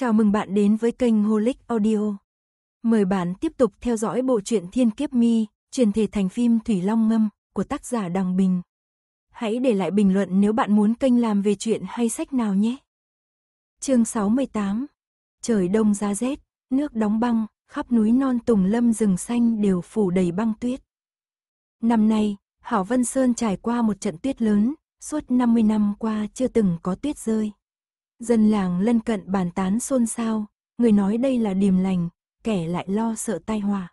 Chào mừng bạn đến với kênh Holic Audio. Mời bạn tiếp tục theo dõi bộ truyện Thiên Kiếp Mi, truyền thể thành phim Thủy Long Ngâm của tác giả Đằng Bình. Hãy để lại bình luận nếu bạn muốn kênh làm về chuyện hay sách nào nhé. Chương 68. Trời đông giá rét, nước đóng băng, khắp núi non tùng lâm rừng xanh đều phủ đầy băng tuyết. Năm nay, Hảo Vân Sơn trải qua một trận tuyết lớn, suốt 50 năm qua chưa từng có tuyết rơi. Dân làng lân cận bàn tán xôn xao, người nói đây là điềm lành, kẻ lại lo sợ tai họa.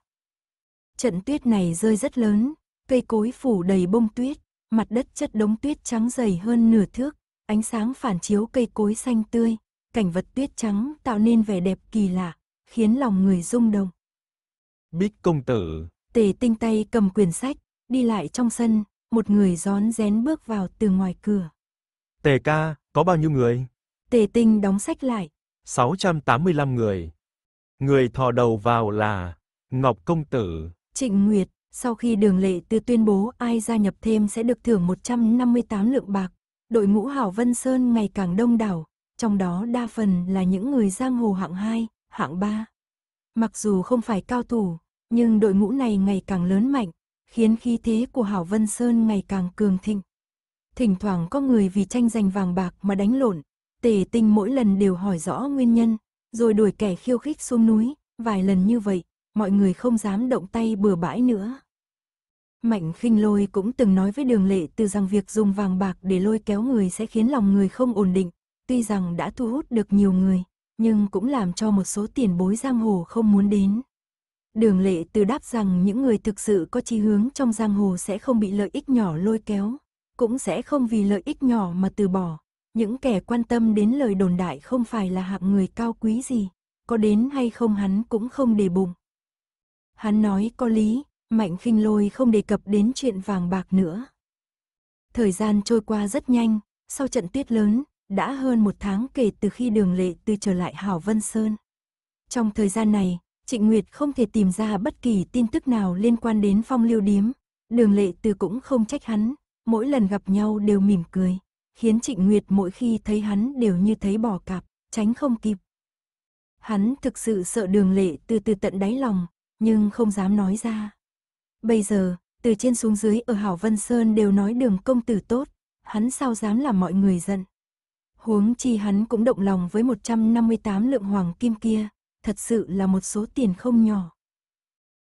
Trận tuyết này rơi rất lớn, cây cối phủ đầy bông tuyết, mặt đất chất đống tuyết trắng dày hơn nửa thước, ánh sáng phản chiếu cây cối xanh tươi, cảnh vật tuyết trắng tạo nên vẻ đẹp kỳ lạ, khiến lòng người rung động. Bích công tử, Tề tinh tay cầm quyển sách, đi lại trong sân, một người rón rén bước vào từ ngoài cửa. tề ca, có bao nhiêu người? Tề tinh đóng sách lại, 685 người. Người thò đầu vào là Ngọc công tử. Trịnh Nguyệt, sau khi đường lệ từ tuyên bố ai gia nhập thêm sẽ được thưởng 158 lượng bạc, đội ngũ Hảo Vân Sơn ngày càng đông đảo, trong đó đa phần là những người giang hồ hạng 2, hạng 3. Mặc dù không phải cao thủ, nhưng đội ngũ này ngày càng lớn mạnh, khiến khí thế của Hảo Vân Sơn ngày càng cường thịnh. Thỉnh thoảng có người vì tranh giành vàng bạc mà đánh lộn, tề tinh mỗi lần đều hỏi rõ nguyên nhân, rồi đuổi kẻ khiêu khích xuống núi, vài lần như vậy, mọi người không dám động tay bừa bãi nữa. Mạnh khinh lôi cũng từng nói với đường lệ từ rằng việc dùng vàng bạc để lôi kéo người sẽ khiến lòng người không ổn định, tuy rằng đã thu hút được nhiều người, nhưng cũng làm cho một số tiền bối giang hồ không muốn đến. Đường lệ từ đáp rằng những người thực sự có chí hướng trong giang hồ sẽ không bị lợi ích nhỏ lôi kéo, cũng sẽ không vì lợi ích nhỏ mà từ bỏ. Những kẻ quan tâm đến lời đồn đại không phải là hạng người cao quý gì, có đến hay không hắn cũng không để bụng. Hắn nói có lý, Mạnh khinh lôi không đề cập đến chuyện vàng bạc nữa. Thời gian trôi qua rất nhanh, sau trận tuyết lớn, đã hơn một tháng kể từ khi đường lệ từ trở lại Hảo Vân Sơn. Trong thời gian này, Trịnh Nguyệt không thể tìm ra bất kỳ tin tức nào liên quan đến phong lưu điếm. Đường lệ từ cũng không trách hắn, mỗi lần gặp nhau đều mỉm cười, khiến Trịnh Nguyệt mỗi khi thấy hắn đều như thấy bò cạp, tránh không kịp. Hắn thực sự sợ đường lệ từ từ tận đáy lòng, nhưng không dám nói ra. Bây giờ, từ trên xuống dưới ở Hảo Vân Sơn đều nói đường công tử tốt, hắn sao dám làm mọi người giận. Huống chi hắn cũng động lòng với 158 lượng hoàng kim kia, thật sự là một số tiền không nhỏ.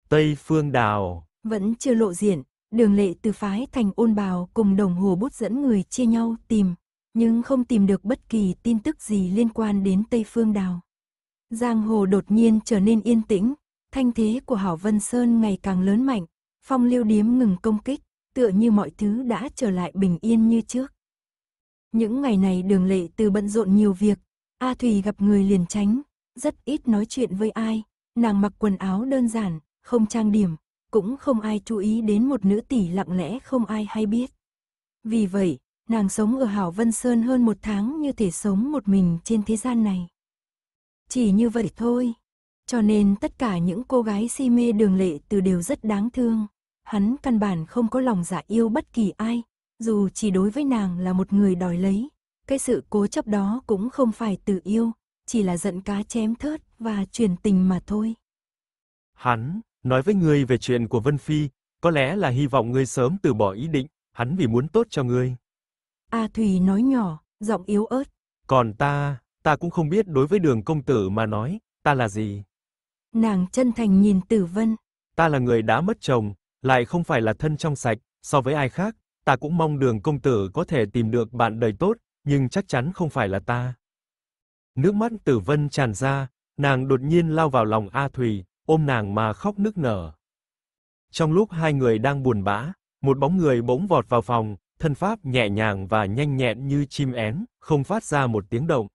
Tây Phương Đào. Vẫn chưa lộ diện, đường lệ từ phái thành ôn bào cùng đồng hồ bút dẫn người chia nhau tìm, nhưng không tìm được bất kỳ tin tức gì liên quan đến Tây Phương Đào. Giang hồ đột nhiên trở nên yên tĩnh, thanh thế của Hảo Vân Sơn ngày càng lớn mạnh, phong lưu điếm ngừng công kích, tựa như mọi thứ đã trở lại bình yên như trước. Những ngày này đường lệ từ bận rộn nhiều việc, A Thùy gặp người liền tránh, rất ít nói chuyện với ai, nàng mặc quần áo đơn giản, không trang điểm, cũng không ai chú ý đến một nữ tỷ lặng lẽ không ai hay biết. Vì vậy, nàng sống ở Hảo Vân Sơn hơn một tháng như thể sống một mình trên thế gian này. Chỉ như vậy thôi. Cho nên tất cả những cô gái si mê đường lệ từ đều rất đáng thương. Hắn căn bản không có lòng giả yêu bất kỳ ai, dù chỉ đối với nàng là một người đòi lấy. Cái sự cố chấp đó cũng không phải từ yêu, chỉ là giận cá chém thớt và truyền tình mà thôi. Hắn, nói với ngươi về chuyện của Vân Phi, có lẽ là hy vọng ngươi sớm từ bỏ ý định, hắn vì muốn tốt cho ngươi. A Thùy nói nhỏ, giọng yếu ớt. Còn ta, ta cũng không biết đối với đường công tử mà nói, ta là gì. Nàng chân thành nhìn Tử Vân. Ta là người đã mất chồng, lại không phải là thân trong sạch, so với ai khác, ta cũng mong đường công tử có thể tìm được bạn đời tốt, nhưng chắc chắn không phải là ta. Nước mắt Tử Vân tràn ra, nàng đột nhiên lao vào lòng A Thùy, ôm nàng mà khóc nức nở. Trong lúc hai người đang buồn bã, một bóng người bỗng vọt vào phòng, thân pháp nhẹ nhàng và nhanh nhẹn như chim én, không phát ra một tiếng động.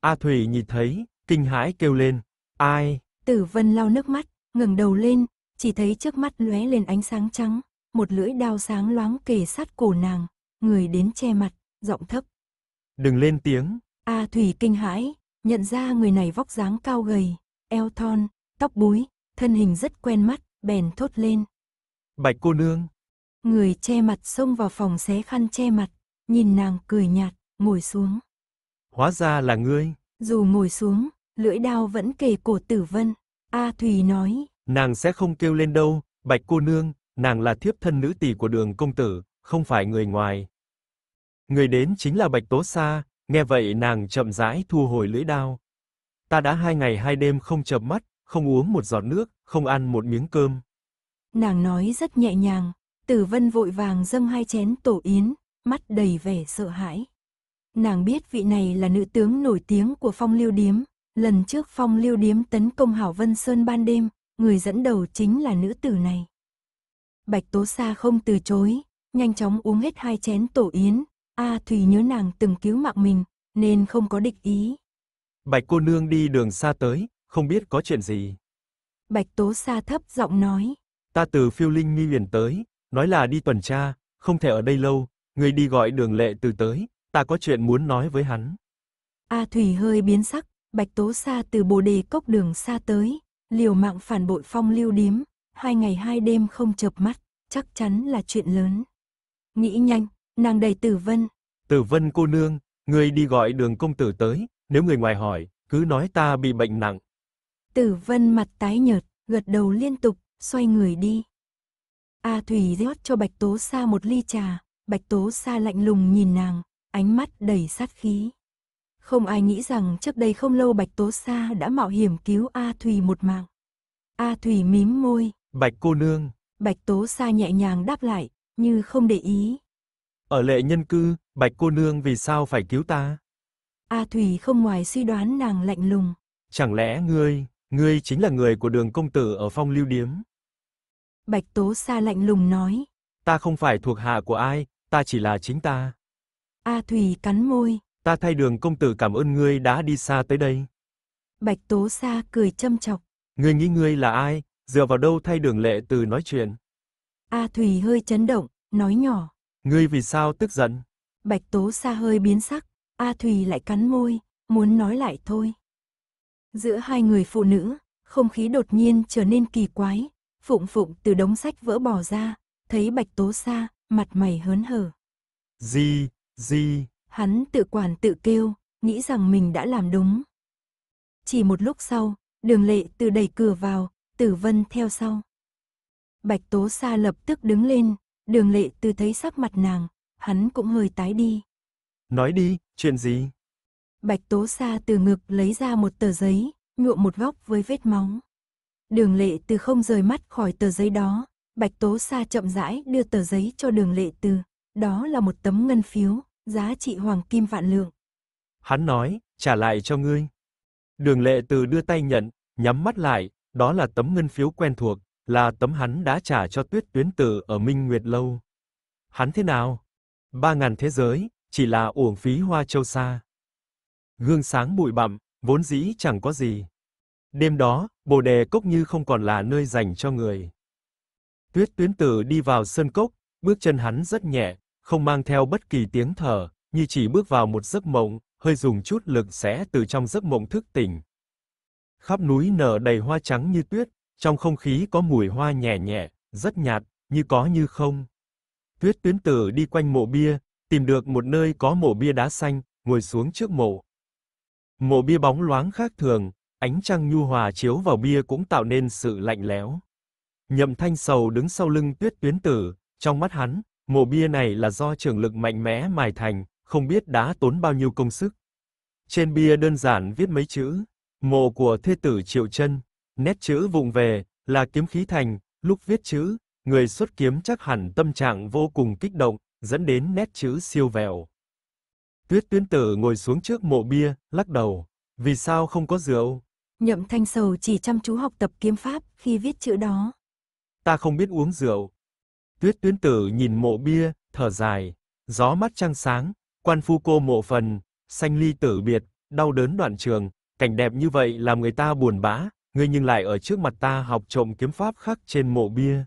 A Thùy nhìn thấy, kinh hãi kêu lên, ai? Tử Vân lau nước mắt, ngẩng đầu lên, chỉ thấy trước mắt lóe lên ánh sáng trắng, một lưỡi đao sáng loáng kề sát cổ nàng, người đến che mặt, giọng thấp. Đừng lên tiếng. A Thủy kinh hãi, nhận ra người này vóc dáng cao gầy, eo thon, tóc búi, thân hình rất quen mắt, bèn thốt lên. Bạch cô nương. Người che mặt xông vào phòng xé khăn che mặt, nhìn nàng cười nhạt, ngồi xuống. Hóa ra là ngươi. Dù ngồi xuống, lưỡi đao vẫn kề cổ tử vân. A Thùy nói, Nàng sẽ không kêu lên đâu, bạch cô nương, nàng là thiếp thân nữ tỷ của đường công tử, không phải người ngoài. Người đến chính là bạch tố sa, nghe vậy nàng chậm rãi thu hồi lưỡi đao. Ta đã hai ngày hai đêm không chợp mắt, không uống một giọt nước, không ăn một miếng cơm. nàng nói rất nhẹ nhàng, tử vân vội vàng dâng hai chén tổ yến, mắt đầy vẻ sợ hãi. Nàng biết vị này là nữ tướng nổi tiếng của phong lưu điếm, lần trước phong lưu điếm tấn công Hảo Vân Sơn ban đêm, người dẫn đầu chính là nữ tử này. Bạch Tố Sa không từ chối, nhanh chóng uống hết hai chén tổ yến, A Thùy nhớ nàng từng cứu mạng mình, nên không có địch ý. Bạch cô nương đi đường xa tới, không biết có chuyện gì. Bạch Tố Sa thấp giọng nói, Ta từ phiêu linh nghi huyền tới, nói là đi tuần tra, không thể ở đây lâu, người đi gọi đường lệ từ tới, ta có chuyện muốn nói với hắn. A Thủy hơi biến sắc, Bạch Tố Sa từ bồ đề cốc đường xa tới, liều mạng phản bội phong lưu điếm, hai ngày hai đêm không chợp mắt, chắc chắn là chuyện lớn. Nghĩ nhanh, nàng đầy tử vân, Tử vân cô nương, người đi gọi đường công tử tới, nếu người ngoài hỏi, cứ nói ta bị bệnh nặng. Tử vân mặt tái nhợt, gật đầu liên tục, xoay người đi. A Thủy rót cho Bạch Tố Sa một ly trà, Bạch Tố Sa lạnh lùng nhìn nàng, ánh mắt đầy sát khí. Không ai nghĩ rằng trước đây không lâu Bạch Tố Sa đã mạo hiểm cứu A Thủy một mạng. A Thủy mím môi, Bạch cô nương, Bạch Tố Sa nhẹ nhàng đáp lại, như không để ý. ở lệ nhân cư, bạch cô nương vì sao phải cứu ta? A Thủy không ngoài suy đoán nàng lạnh lùng. Chẳng lẽ ngươi, ngươi chính là người của đường công tử ở phong lưu điếm? Bạch Tố Sa lạnh lùng nói. Ta không phải thuộc hạ của ai, ta chỉ là chính ta. A Thủy cắn môi. Ta thay đường công tử cảm ơn ngươi đã đi xa tới đây. Bạch Tố Sa cười châm chọc. Ngươi nghĩ ngươi là ai, dựa vào đâu thay đường lệ từ nói chuyện? A Thủy hơi chấn động, nói nhỏ. Ngươi vì sao tức giận? Bạch Tố Sa hơi biến sắc. A Thủy lại cắn môi, muốn nói lại thôi. Giữa hai người phụ nữ, không khí đột nhiên trở nên kỳ quái. Phụng Phụng từ đống sách vỡ bỏ ra, thấy Bạch Tố Sa, mặt mày hớn hở. Gì, gì, Hắn tự quản tự kêu, nghĩ rằng mình đã làm đúng. Chỉ một lúc sau, đường lệ từ đẩy cửa vào, tử vân theo sau. Bạch Tố Sa lập tức đứng lên, đường lệ từ thấy sắc mặt nàng, hắn cũng hơi tái đi. nói đi, chuyện gì? Bạch Tố Sa từ ngực lấy ra một tờ giấy, nhuộm một góc với vết máu. Đường lệ từ không rời mắt khỏi tờ giấy đó, Bạch Tố Sa chậm rãi đưa tờ giấy cho đường lệ từ, đó là một tấm ngân phiếu, giá trị hoàng kim vạn lượng. Hắn nói, trả lại cho ngươi. Đường lệ từ đưa tay nhận, nhắm mắt lại, đó là tấm ngân phiếu quen thuộc, là tấm hắn đã trả cho tuyết tuyến tử ở Minh Nguyệt Lâu. Hắn thế nào? Ba ngàn thế giới, chỉ là uổng phí hoa châu sa Gương sáng bụi bặm, vốn dĩ chẳng có gì. Đêm đó, bồ đề cốc như không còn là nơi dành cho người. Tuyết tuyến tử đi vào sơn cốc, bước chân hắn rất nhẹ, không mang theo bất kỳ tiếng thở, như chỉ bước vào một giấc mộng, hơi dùng chút lực sẽ từ trong giấc mộng thức tỉnh. Khắp núi nở đầy hoa trắng như tuyết, trong không khí có mùi hoa nhẹ nhẹ, rất nhạt, như có như không. Tuyết tuyến tử đi quanh mộ bia, tìm được một nơi có mộ bia đá xanh, ngồi xuống trước mộ. Mộ bia bóng loáng khác thường, ánh trăng nhu hòa chiếu vào bia cũng tạo nên sự lạnh lẽo. Nhậm thanh sầu đứng sau lưng tuyết tuyến tử, trong mắt hắn, mộ bia này là do trường lực mạnh mẽ mài thành, không biết đã tốn bao nhiêu công sức. Trên bia đơn giản viết mấy chữ, mộ của thê tử Triệu Chân, nét chữ vụng về, là kiếm khí thành, lúc viết chữ, người xuất kiếm chắc hẳn tâm trạng vô cùng kích động, dẫn đến nét chữ siêu vẹo. Tuyết tuyến tử ngồi xuống trước mộ bia, lắc đầu, vì sao không có rượu? Nhậm thanh sầu chỉ chăm chú học tập kiếm pháp khi viết chữ đó. Ta không biết uống rượu. Tuyết tuyến tử nhìn mộ bia, thở dài, gió mắt trăng sáng, quan phu cô mộ phần, sanh ly tử biệt, đau đớn đoạn trường, cảnh đẹp như vậy làm người ta buồn bã, ngươi nhưng lại ở trước mặt ta học trộm kiếm pháp khắc trên mộ bia.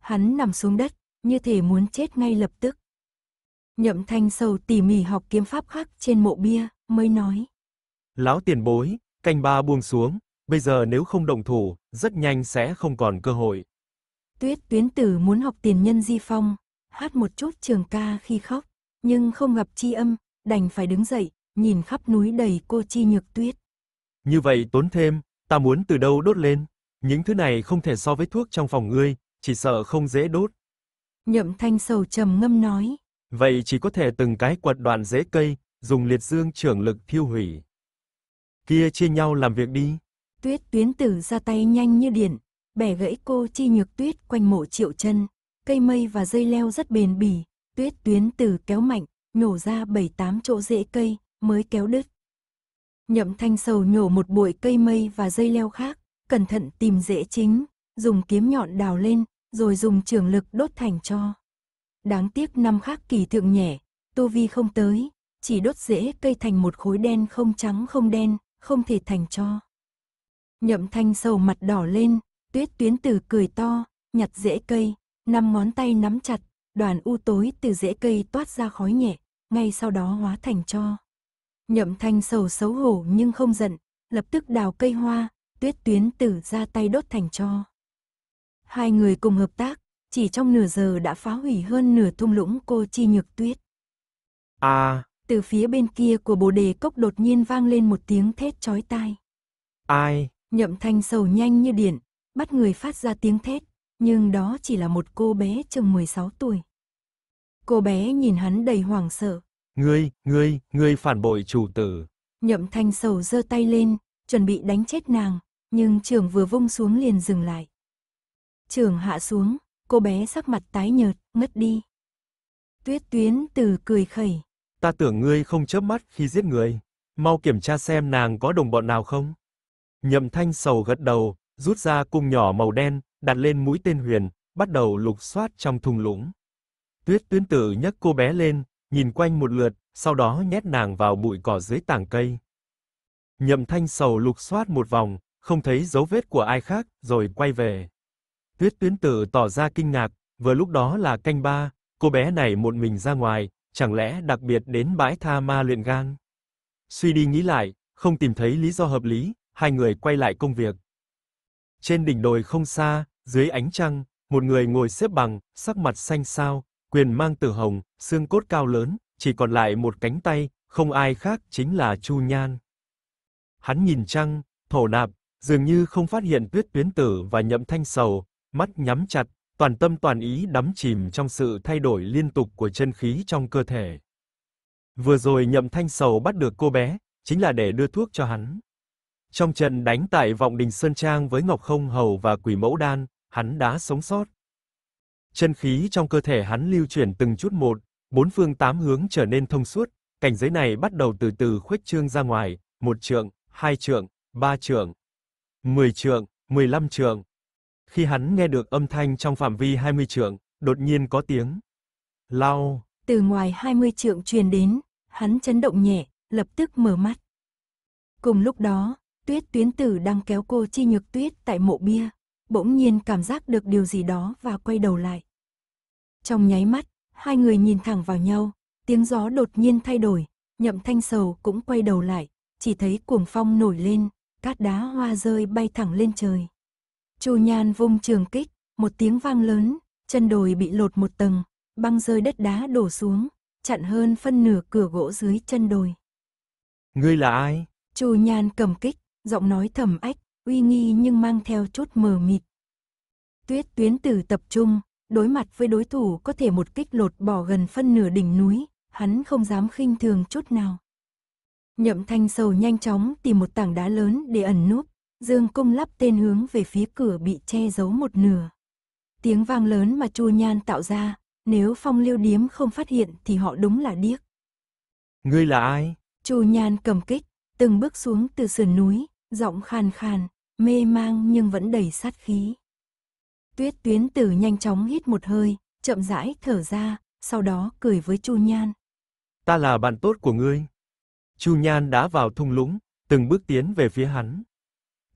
Hắn nằm xuống đất, như thể muốn chết ngay lập tức. Nhậm thanh sầu tỉ mỉ học kiếm pháp khắc trên mộ bia, mới nói. Lão tiền bối, canh ba buông xuống, bây giờ nếu không động thủ, rất nhanh sẽ không còn cơ hội. Tuyết tuyến tử muốn học tiền nhân di phong, hát một chút trường ca khi khóc, nhưng không gặp chi âm, đành phải đứng dậy, nhìn khắp núi đầy cô chi nhược tuyết. Như vậy tốn thêm, ta muốn từ đâu đốt lên? Những thứ này không thể so với thuốc trong phòng ngươi, chỉ sợ không dễ đốt. Nhậm thanh sầu trầm ngâm nói. Vậy chỉ có thể từng cái quật đoạn rễ cây, dùng liệt dương trưởng lực thiêu hủy. Kia chia nhau làm việc đi. Tuyết tuyến tử ra tay nhanh như điện, bẻ gãy cô chi nhược tuyết quanh mộ triệu chân. Cây mây và dây leo rất bền bỉ, tuyết tuyến tử kéo mạnh, nhổ ra bảy tám chỗ rễ cây, mới kéo đứt. Nhậm thanh sầu nhổ một bụi cây mây và dây leo khác, cẩn thận tìm rễ chính, dùng kiếm nhọn đào lên, rồi dùng trường lực đốt thành cho. Đáng tiếc năm khác kỳ thượng nhẹ, Tô Vi không tới, chỉ đốt rễ cây thành một khối đen không trắng không đen, không thể thành cho. Nhậm thanh sầu mặt đỏ lên, tuyết tuyến tử cười to, nhặt rễ cây, năm ngón tay nắm chặt, đoàn u tối từ rễ cây toát ra khói nhẹ, ngay sau đó hóa thành cho. Nhậm thanh sầu xấu hổ nhưng không giận, lập tức đào cây hoa, tuyết tuyến tử ra tay đốt thành cho. Hai người cùng hợp tác, chỉ trong nửa giờ đã phá hủy hơn nửa thung lũng cô chi nhược tuyết. À, Từ phía bên kia của bồ đề cốc đột nhiên vang lên một tiếng thét chói tai. ai? Nhậm thanh sầu nhanh như điện, bắt người phát ra tiếng thét, nhưng đó chỉ là một cô bé chừng 16 tuổi. Cô bé nhìn hắn đầy hoảng sợ, Ngươi, ngươi, ngươi phản bội chủ tử. nhậm thanh sầu giơ tay lên, chuẩn bị đánh chết nàng, nhưng trường vừa vung xuống liền dừng lại. Trường hạ xuống, cô bé sắc mặt tái nhợt, ngất đi. Tuyết tuyến từ cười khẩy, Ta tưởng ngươi không chớp mắt khi giết người. Mau kiểm tra xem nàng có đồng bọn nào không. Nhậm thanh sầu gật đầu, rút ra cung nhỏ màu đen, đặt lên mũi tên huyền, bắt đầu lục soát trong thùng lũng. Tuyết tuyến tử nhấc cô bé lên, nhìn quanh một lượt, sau đó nhét nàng vào bụi cỏ dưới tảng cây. Nhậm thanh sầu lục soát một vòng, không thấy dấu vết của ai khác, rồi quay về. Tuyết tuyến tử tỏ ra kinh ngạc, vừa lúc đó là canh ba, cô bé này một mình ra ngoài, chẳng lẽ đặc biệt đến bãi tha ma luyện gan. Suy đi nghĩ lại, không tìm thấy lý do hợp lý, hai người quay lại công việc. Trên đỉnh đồi không xa, dưới ánh trăng, một người ngồi xếp bằng, sắc mặt xanh xao, quyền mang tử hồng, xương cốt cao lớn, chỉ còn lại một cánh tay, không ai khác chính là Chu Nhan. Hắn nhìn trăng, thổ nạp, dường như không phát hiện tuyết tuyến tử và nhậm thanh sầu, mắt nhắm chặt, toàn tâm toàn ý đắm chìm trong sự thay đổi liên tục của chân khí trong cơ thể. Vừa rồi nhậm thanh sầu bắt được cô bé, chính là để đưa thuốc cho hắn. Trong trận đánh tại vọng đình Sơn Trang với Ngọc Không Hầu và Quỷ Mẫu Đan, hắn đã sống sót. Chân khí trong cơ thể hắn lưu chuyển từng chút một, bốn phương tám hướng trở nên thông suốt, cảnh giới này bắt đầu từ từ khuếch trương ra ngoài, một trượng, hai trượng, ba trượng, mười trượng, mười lăm trượng. Khi hắn nghe được âm thanh trong phạm vi 20 trượng, đột nhiên có tiếng. Lao, từ ngoài 20 trượng truyền đến, hắn chấn động nhẹ, lập tức mở mắt. Cùng lúc đó, tuyết tuyến tử đang kéo cô chi nhược tuyết tại mộ bia, bỗng nhiên cảm giác được điều gì đó và quay đầu lại. Trong nháy mắt, hai người nhìn thẳng vào nhau, tiếng gió đột nhiên thay đổi, nhậm thanh sầu cũng quay đầu lại, chỉ thấy cuồng phong nổi lên, cát đá hoa rơi bay thẳng lên trời. Chu Nhan vung trường kích, một tiếng vang lớn, chân đồi bị lột một tầng, băng rơi đất đá đổ xuống, chặn hơn phân nửa cửa gỗ dưới chân đồi. ngươi là ai? Chu Nhan cầm kích, giọng nói thầm ách, uy nghi nhưng mang theo chút mờ mịt. Tuyết tuyến tử tập trung, đối mặt với đối thủ có thể một kích lột bỏ gần phân nửa đỉnh núi, hắn không dám khinh thường chút nào. Nhậm thanh sầu nhanh chóng tìm một tảng đá lớn để ẩn núp, dương cung lắp tên hướng về phía cửa bị che giấu một nửa. Tiếng vang lớn mà Chu Nhan tạo ra, nếu phong liêu điếm không phát hiện thì họ đúng là điếc. Ngươi là ai? Chu Nhan cầm kích, từng bước xuống từ sườn núi, giọng khàn khàn, mê mang nhưng vẫn đầy sát khí. Tuyết tuyến tử nhanh chóng hít một hơi, chậm rãi thở ra, sau đó cười với Chu Nhan. Ta là bạn tốt của ngươi. Chu Nhan đã vào thung lũng, từng bước tiến về phía hắn.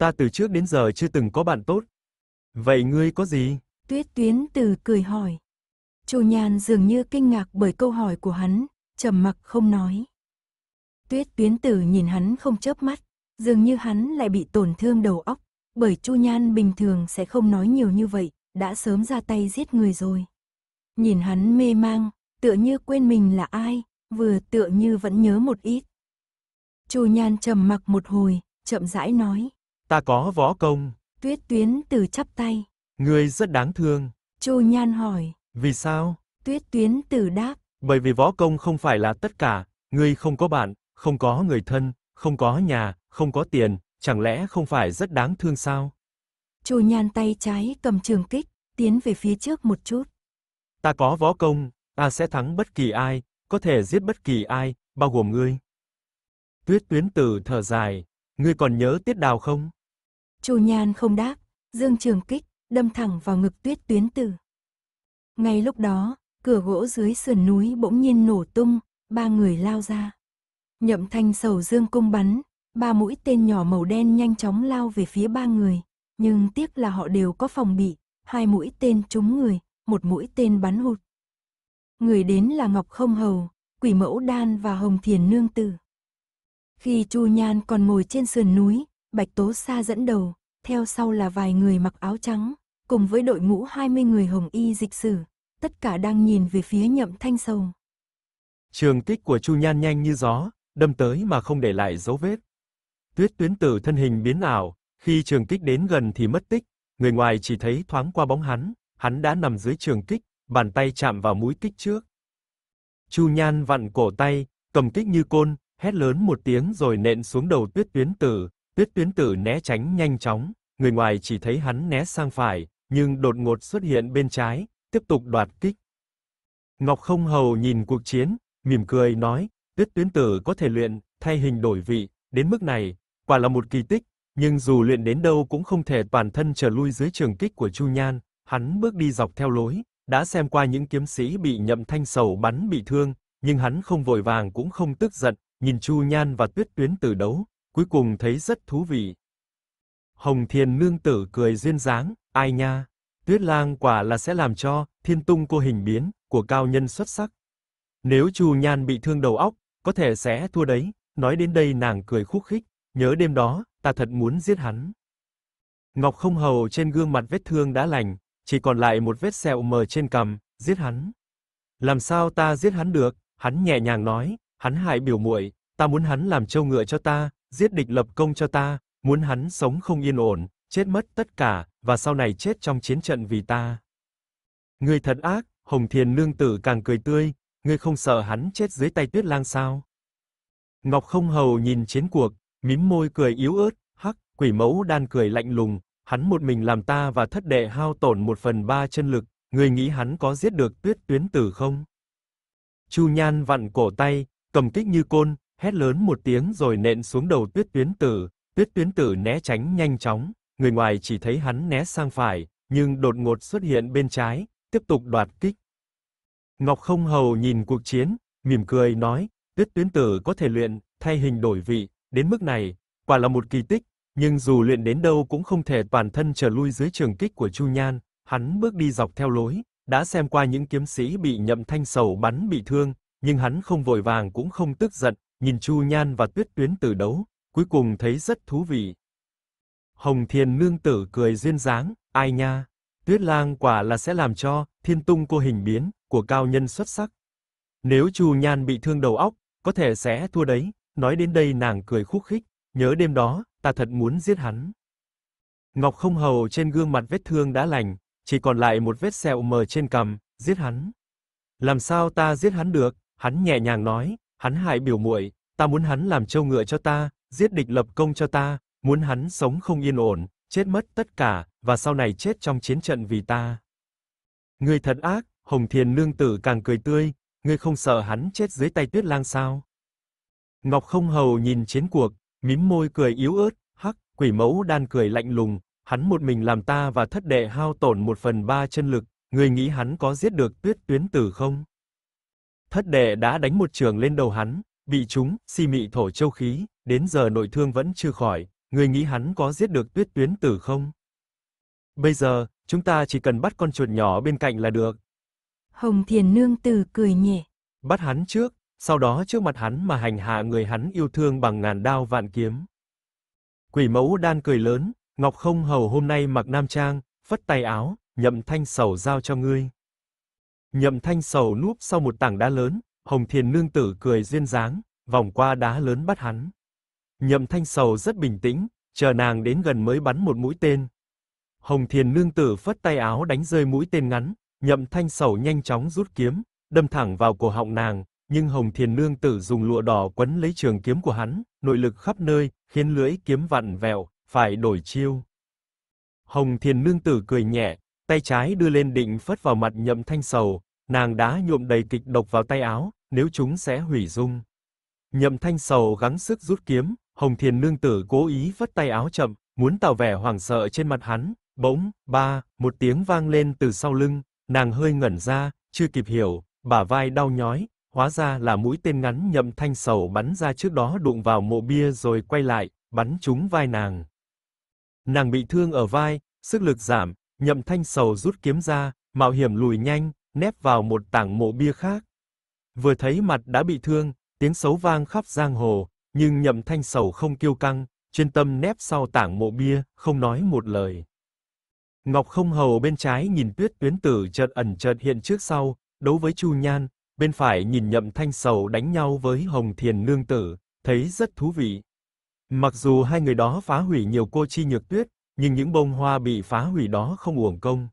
Ta từ trước đến giờ chưa từng có bạn tốt. Vậy ngươi có gì? Tuyết tuyến tử cười hỏi. Chu Nhan dường như kinh ngạc bởi câu hỏi của hắn, trầm mặc không nói. Tuyết tuyến tử nhìn hắn không chớp mắt, dường như hắn lại bị tổn thương đầu óc, bởi Chu Nhan bình thường sẽ không nói nhiều như vậy, đã sớm ra tay giết người rồi. Nhìn hắn mê mang, tựa như quên mình là ai, vừa tựa như vẫn nhớ một ít. Chu Nhan trầm mặc một hồi, chậm rãi nói. Ta có võ công. Tuyết tuyến từ chắp tay. Ngươi rất đáng thương. Chu Nhan hỏi. Vì sao? Tuyết tuyến từ đáp. Bởi vì võ công không phải là tất cả, ngươi không có bạn, không có người thân, không có nhà, không có tiền, chẳng lẽ không phải rất đáng thương sao? Chu Nhan tay trái cầm trường kích, tiến về phía trước một chút. Ta có võ công, ta sẽ thắng bất kỳ ai, có thể giết bất kỳ ai, bao gồm ngươi. Tuyết tuyến tử thở dài, ngươi còn nhớ tiết đào không? Chu Nhan không đáp, dương trường kích, đâm thẳng vào ngực tuyết tuyến tử. Ngay lúc đó, cửa gỗ dưới sườn núi bỗng nhiên nổ tung, ba người lao ra. Nhậm thanh sầu dương cung bắn, ba mũi tên nhỏ màu đen nhanh chóng lao về phía ba người, nhưng tiếc là họ đều có phòng bị, hai mũi tên trúng người, một mũi tên bắn hụt. Người đến là Ngọc Không Hầu, Quỷ Mẫu Đan và Hồng Thiền Nương Tử. Khi Chu Nhan còn ngồi trên sườn núi, Bạch Tố Sa dẫn đầu, theo sau là vài người mặc áo trắng, cùng với đội ngũ 20 người hồng y dịch sử, tất cả đang nhìn về phía Nhậm Thanh Sầu. Trường kích của Chu Nhan nhanh như gió, đâm tới mà không để lại dấu vết. Tuyết tuyến tử thân hình biến ảo, khi trường kích đến gần thì mất tích, người ngoài chỉ thấy thoáng qua bóng hắn, hắn đã nằm dưới trường kích, bàn tay chạm vào mũi kích trước. Chu Nhan vặn cổ tay, cầm kích như côn, hét lớn một tiếng rồi nện xuống đầu tuyết tuyến tử, tuyết tuyến tử né tránh nhanh chóng, người ngoài chỉ thấy hắn né sang phải, nhưng đột ngột xuất hiện bên trái, tiếp tục đoạt kích. Ngọc không hầu nhìn cuộc chiến, mỉm cười nói, tuyết tuyến tử có thể luyện, thay hình đổi vị, đến mức này, quả là một kỳ tích, nhưng dù luyện đến đâu cũng không thể toàn thân trở lui dưới trường kích của Chu Nhan, hắn bước đi dọc theo lối, đã xem qua những kiếm sĩ bị nhậm thanh sầu bắn bị thương, nhưng hắn không vội vàng cũng không tức giận, nhìn Chu Nhan và Tuyết Tuyến Tử đấu, cuối cùng thấy rất thú vị. Hồng Thiền Nương Tử cười duyên dáng, ai nha, Tuyết Lang quả là sẽ làm cho thiên tung cô hình biến của cao nhân xuất sắc. Nếu Chu Nhan bị thương đầu óc, có thể sẽ thua đấy, nói đến đây nàng cười khúc khích, nhớ đêm đó, ta thật muốn giết hắn. Ngọc không hầu trên gương mặt vết thương đã lành, chỉ còn lại một vết sẹo mờ trên cằm, giết hắn. Làm sao ta giết hắn được? Hắn nhẹ nhàng nói, hắn hại biểu muội, ta muốn hắn làm trâu ngựa cho ta, giết địch lập công cho ta, muốn hắn sống không yên ổn, chết mất tất cả, và sau này chết trong chiến trận vì ta. Ngươi thật ác, Hồng Thiền nương tử càng cười tươi, ngươi không sợ hắn chết dưới tay tuyết lang sao? Ngọc không hầu nhìn chiến cuộc, mím môi cười yếu ớt, hắc, quỷ mẫu đan cười lạnh lùng, hắn một mình làm ta và thất đệ hao tổn một phần ba chân lực, ngươi nghĩ hắn có giết được tuyết tuyến tử không? Chu Nhan vặn cổ tay, cầm kích như côn, hét lớn một tiếng rồi nện xuống đầu tuyết tuyến tử, tuyết tuyến tử né tránh nhanh chóng, người ngoài chỉ thấy hắn né sang phải, nhưng đột ngột xuất hiện bên trái, tiếp tục đoạt kích. Ngọc không hầu nhìn cuộc chiến, mỉm cười nói, tuyết tuyến tử có thể luyện, thay hình đổi vị, đến mức này, quả là một kỳ tích, nhưng dù luyện đến đâu cũng không thể toàn thân trở lui dưới trường kích của Chu Nhan, hắn bước đi dọc theo lối, đã xem qua những kiếm sĩ bị nhậm thanh sầu bắn bị thương, nhưng hắn không vội vàng cũng không tức giận, nhìn Chu Nhan và Tuyết Tuyến tử đấu, cuối cùng thấy rất thú vị. Hồng thiên nương tử cười duyên dáng, ai nha, Tuyết Lang quả là sẽ làm cho thiên tung cô hình biến của cao nhân xuất sắc. Nếu Chu Nhan bị thương đầu óc, có thể sẽ thua đấy, nói đến đây nàng cười khúc khích, nhớ đêm đó, ta thật muốn giết hắn. Ngọc không hầu trên gương mặt vết thương đã lành, chỉ còn lại một vết sẹo mờ trên cằm, giết hắn. Làm sao ta giết hắn được? Hắn nhẹ nhàng nói, hắn hại biểu muội, ta muốn hắn làm trâu ngựa cho ta, giết địch lập công cho ta, muốn hắn sống không yên ổn, chết mất tất cả, và sau này chết trong chiến trận vì ta. Ngươi thật ác, Hồng Thiền nương tử càng cười tươi, ngươi không sợ hắn chết dưới tay tuyết lang sao? Ngọc không hầu nhìn chiến cuộc, mím môi cười yếu ớt, hắc, quỷ mẫu đan cười lạnh lùng, hắn một mình làm ta và thất đệ hao tổn một phần ba chân lực, ngươi nghĩ hắn có giết được tuyết tuyến tử không? Thất đệ đã đánh một trường lên đầu hắn, bị chúng, si mị thổ châu khí, đến giờ nội thương vẫn chưa khỏi, ngươi nghĩ hắn có giết được tuyết tuyến tử không? Bây giờ, chúng ta chỉ cần bắt con chuột nhỏ bên cạnh là được. Hồng Thiền Nương Tử cười nhẹ. Bắt hắn trước, sau đó trước mặt hắn mà hành hạ người hắn yêu thương bằng ngàn đao vạn kiếm. Quỷ mẫu đan cười lớn, Ngọc không hầu hôm nay mặc nam trang, phất tay áo, nhậm thanh sầu giao cho ngươi. Nhậm thanh sầu núp sau một tảng đá lớn, Hồng Thiền nương tử cười duyên dáng, vòng qua đá lớn bắt hắn. Nhậm thanh sầu rất bình tĩnh, chờ nàng đến gần mới bắn một mũi tên. Hồng Thiền nương tử phất tay áo đánh rơi mũi tên ngắn, nhậm thanh sầu nhanh chóng rút kiếm, đâm thẳng vào cổ họng nàng, nhưng Hồng Thiền nương tử dùng lụa đỏ quấn lấy trường kiếm của hắn, nội lực khắp nơi, khiến lưỡi kiếm vặn vẹo, phải đổi chiêu. Hồng Thiền nương tử cười nhẹ, tay trái đưa lên định phất vào mặt nhậm thanh sầu, nàng đã nhuộm đầy kịch độc vào tay áo, nếu chúng sẽ hủy dung. Nhậm thanh sầu gắng sức rút kiếm, Hồng Thiền nương tử cố ý vất tay áo chậm, muốn tạo vẻ hoảng sợ trên mặt hắn, bỗng, ba, một tiếng vang lên từ sau lưng, nàng hơi ngẩn ra, chưa kịp hiểu, bả vai đau nhói, hóa ra là mũi tên ngắn nhậm thanh sầu bắn ra trước đó đụng vào mộ bia rồi quay lại, bắn trúng vai nàng. Nàng bị thương ở vai, sức lực giảm, nhậm thanh sầu rút kiếm ra, mạo hiểm lùi nhanh, nép vào một tảng mộ bia khác. Vừa thấy mặt đã bị thương, tiếng xấu vang khắp giang hồ, nhưng nhậm thanh sầu không kiêu căng, chuyên tâm nép sau tảng mộ bia, không nói một lời. Ngọc không hầu bên trái nhìn tuyết tuyến tử chợt ẩn chợt hiện trước sau, đấu với Chu Nhan, bên phải nhìn nhậm thanh sầu đánh nhau với Hồng Thiền Nương Tử, thấy rất thú vị. Mặc dù hai người đó phá hủy nhiều cô chi nhược tuyết, nhưng những bông hoa bị phá hủy đó không uổng công.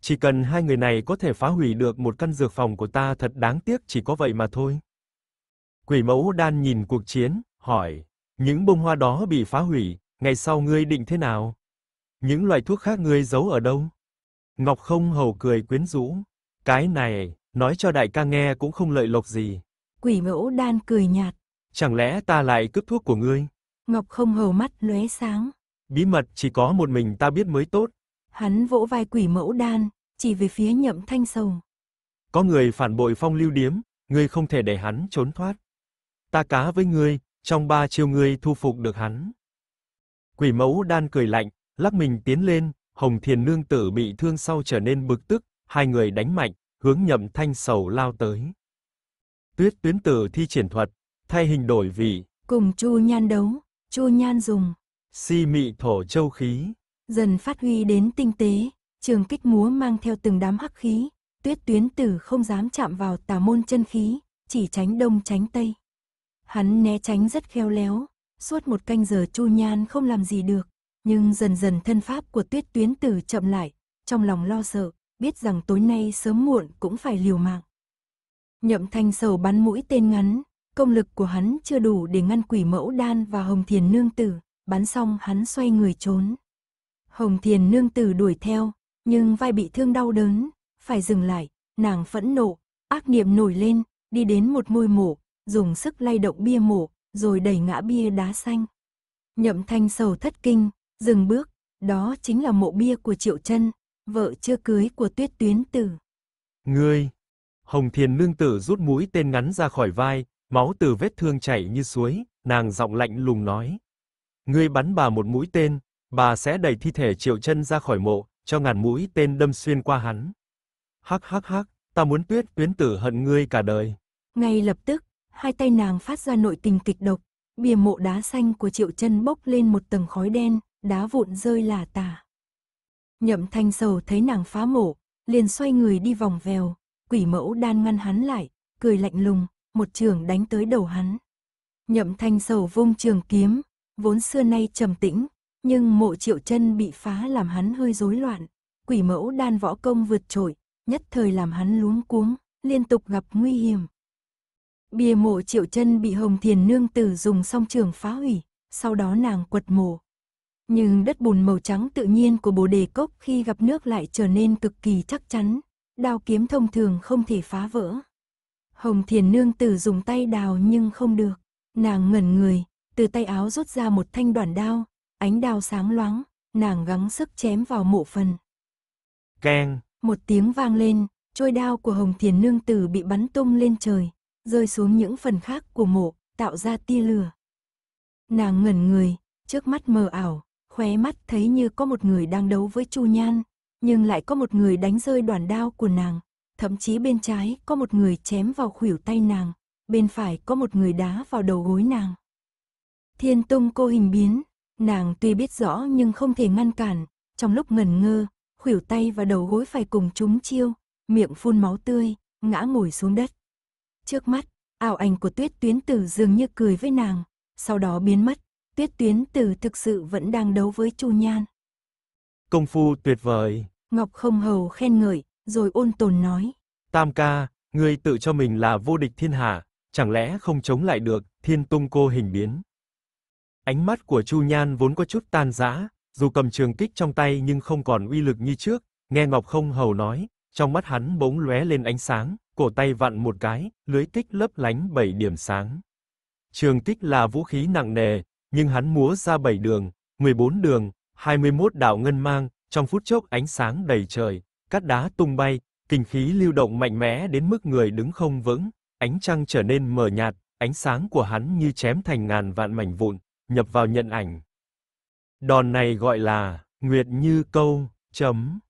Chỉ cần hai người này có thể phá hủy được một căn dược phòng của ta thật đáng tiếc chỉ có vậy mà thôi. Quỷ mẫu đan nhìn cuộc chiến, hỏi, những bông hoa đó bị phá hủy, ngày sau ngươi định thế nào? Những loại thuốc khác ngươi giấu ở đâu? Ngọc không hầu cười quyến rũ, cái này, nói cho đại ca nghe cũng không lợi lộc gì. Quỷ mẫu đan cười nhạt. Chẳng lẽ ta lại cướp thuốc của ngươi? Ngọc không hầu mắt lóe sáng. Bí mật chỉ có một mình ta biết mới tốt. Hắn vỗ vai quỷ mẫu đan, chỉ về phía nhậm thanh sầu. Có người phản bội phong lưu điếm, ngươi không thể để hắn trốn thoát. Ta cá với ngươi, trong ba chiêu ngươi thu phục được hắn. Quỷ mẫu đan cười lạnh, lắc mình tiến lên, Hồng Thiền Nương Tử bị thương sau trở nên bực tức, hai người đánh mạnh, hướng nhậm thanh sầu lao tới. Tuyết tuyến tử thi triển thuật, thay hình đổi vị. Cùng Chu Nhan đấu, Chu Nhan dùng. Si mị thổ châu khí. Dần phát huy đến tinh tế, trường kích múa mang theo từng đám hắc khí, tuyết tuyến tử không dám chạm vào tà môn chân khí, chỉ tránh đông tránh tây. Hắn né tránh rất khéo léo, suốt một canh giờ Chu Nhan không làm gì được, nhưng dần dần thân pháp của tuyết tuyến tử chậm lại, trong lòng lo sợ, biết rằng tối nay sớm muộn cũng phải liều mạng. Nhậm thanh sầu bắn mũi tên ngắn, công lực của hắn chưa đủ để ngăn quỷ mẫu đan và hồng thiền nương tử, bắn xong hắn xoay người trốn. Hồng thiền nương tử đuổi theo, nhưng vai bị thương đau đớn, phải dừng lại, nàng phẫn nộ, ác niệm nổi lên, đi đến một ngôi mộ, dùng sức lay động bia mộ, rồi đẩy ngã bia đá xanh. Nhậm thanh sầu thất kinh, dừng bước, đó chính là mộ bia của Triệu Chân, vợ chưa cưới của Tuyết Tuyến Tử. Ngươi! Hồng Thiền nương tử rút mũi tên ngắn ra khỏi vai, máu từ vết thương chảy như suối, nàng giọng lạnh lùng nói. Ngươi bắn bà một mũi tên, bà sẽ đẩy thi thể Triệu Chân ra khỏi mộ, cho ngàn mũi tên đâm xuyên qua hắn. Hắc hắc hắc, ta muốn Tuyết Tuyến Tử hận ngươi cả đời. Ngay lập tức, hai tay nàng phát ra nội tình kịch độc, bìa mộ đá xanh của Triệu Chân bốc lên một tầng khói đen, đá vụn rơi lả tả. Nhậm Thanh Sầu thấy nàng phá mộ, liền xoay người đi vòng vèo, quỷ mẫu đan ngăn hắn lại, cười lạnh lùng, một trường đánh tới đầu hắn. Nhậm Thanh Sầu vung trường kiếm, vốn xưa nay trầm tĩnh, nhưng mộ Triệu Chân bị phá làm hắn hơi rối loạn, quỷ mẫu đan võ công vượt trội, nhất thời làm hắn luống cuống, liên tục gặp nguy hiểm. Bia mộ Triệu Chân bị Hồng Thiền nương tử dùng song trường phá hủy, sau đó nàng quật mộ, nhưng đất bùn màu trắng tự nhiên của bồ đề cốc khi gặp nước lại trở nên cực kỳ chắc chắn, đao kiếm thông thường không thể phá vỡ. Hồng Thiền Nương tử dùng tay đào nhưng không được, nàng ngẩn người, từ tay áo rút ra một thanh đoạn đao, ánh đao sáng loáng, nàng gắng sức chém vào mộ phần. Keng! Một tiếng vang lên, trôi đao của Hồng Thiền Nương tử bị bắn tung lên trời, rơi xuống những phần khác của mộ, tạo ra tia lửa. Nàng ngẩn người, trước mắt mờ ảo, khóe mắt thấy như có một người đang đấu với Chu Nhan, nhưng lại có một người đánh rơi đoàn đao của nàng, thậm chí bên trái có một người chém vào khuỷu tay nàng, bên phải có một người đá vào đầu gối nàng. Thiên tung cô hình biến, nàng tuy biết rõ nhưng không thể ngăn cản, trong lúc ngần ngơ, khuỷu tay và đầu gối phải cùng chúng chiêu, miệng phun máu tươi, ngã ngồi xuống đất. Trước mắt, ảo ảnh của tuyết tuyến tử dường như cười với nàng, sau đó biến mất, tuyết tuyến tử thực sự vẫn đang đấu với Chu Nhan. Công phu tuyệt vời. Ngọc không hầu khen ngợi, rồi ôn tồn nói. Tam ca, ngươi tự cho mình là vô địch thiên hạ, chẳng lẽ không chống lại được, thiên tung cô hình biến. Ánh mắt của Chu Nhan vốn có chút tan rã, dù cầm trường kích trong tay nhưng không còn uy lực như trước, nghe Ngọc không hầu nói, trong mắt hắn bỗng lóe lên ánh sáng, cổ tay vặn một cái, lưới kích lấp lánh bảy điểm sáng. Trường kích là vũ khí nặng nề, nhưng hắn múa ra bảy đường, 14 đường, 21 đạo ngân mang, trong phút chốc ánh sáng đầy trời, cát đá tung bay, kinh khí lưu động mạnh mẽ đến mức người đứng không vững, ánh trăng trở nên mờ nhạt, ánh sáng của hắn như chém thành ngàn vạn mảnh vụn, nhập vào nhận ảnh. Đòn này gọi là Nguyệt Như Câu, chấm.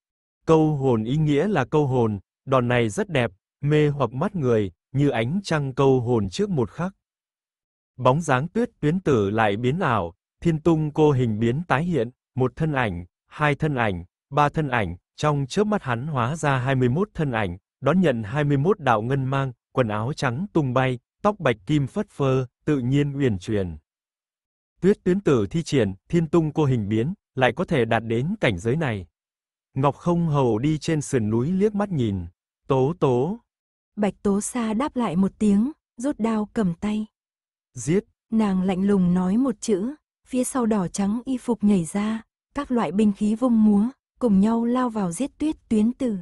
Câu hồn ý nghĩa là câu hồn, đòn này rất đẹp, mê hoặc mắt người, như ánh trăng câu hồn trước một khắc. Bóng dáng tuyết tuyến tử lại biến ảo, thiên tung cô hình biến tái hiện, một thân ảnh, hai thân ảnh, ba thân ảnh, trong chớp mắt hắn hóa ra 21 thân ảnh, đón nhận 21 đạo ngân mang, quần áo trắng tung bay, tóc bạch kim phất phơ, tự nhiên uyển chuyển. Tuyết tuyến tử thi triển, thiên tung cô hình biến, lại có thể đạt đến cảnh giới này. Ngọc không hầu đi trên sườn núi liếc mắt nhìn. Tố tố. Bạch tố xa đáp lại một tiếng, rút đao cầm tay. Giết. Nàng lạnh lùng nói một chữ, phía sau đỏ trắng y phục nhảy ra, các loại binh khí vung múa, cùng nhau lao vào giết tuyết tuyến tử.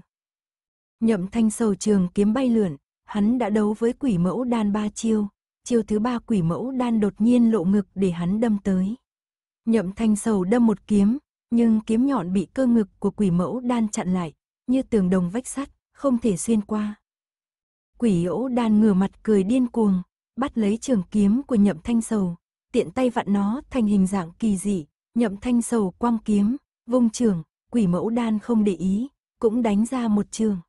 Nhậm thanh sầu trường kiếm bay lượn, hắn đã đấu với quỷ mẫu đan ba chiêu, chiêu thứ ba quỷ mẫu đan đột nhiên lộ ngực để hắn đâm tới. Nhậm thanh sầu đâm một kiếm, nhưng kiếm nhọn bị cơ ngực của quỷ mẫu đan chặn lại, như tường đồng vách sắt, không thể xuyên qua. Quỷ ỗ đan ngửa mặt cười điên cuồng, bắt lấy trường kiếm của nhậm thanh sầu, tiện tay vặn nó thành hình dạng kỳ dị, nhậm thanh sầu quăng kiếm, vung trường, quỷ mẫu đan không để ý, cũng đánh ra một trường.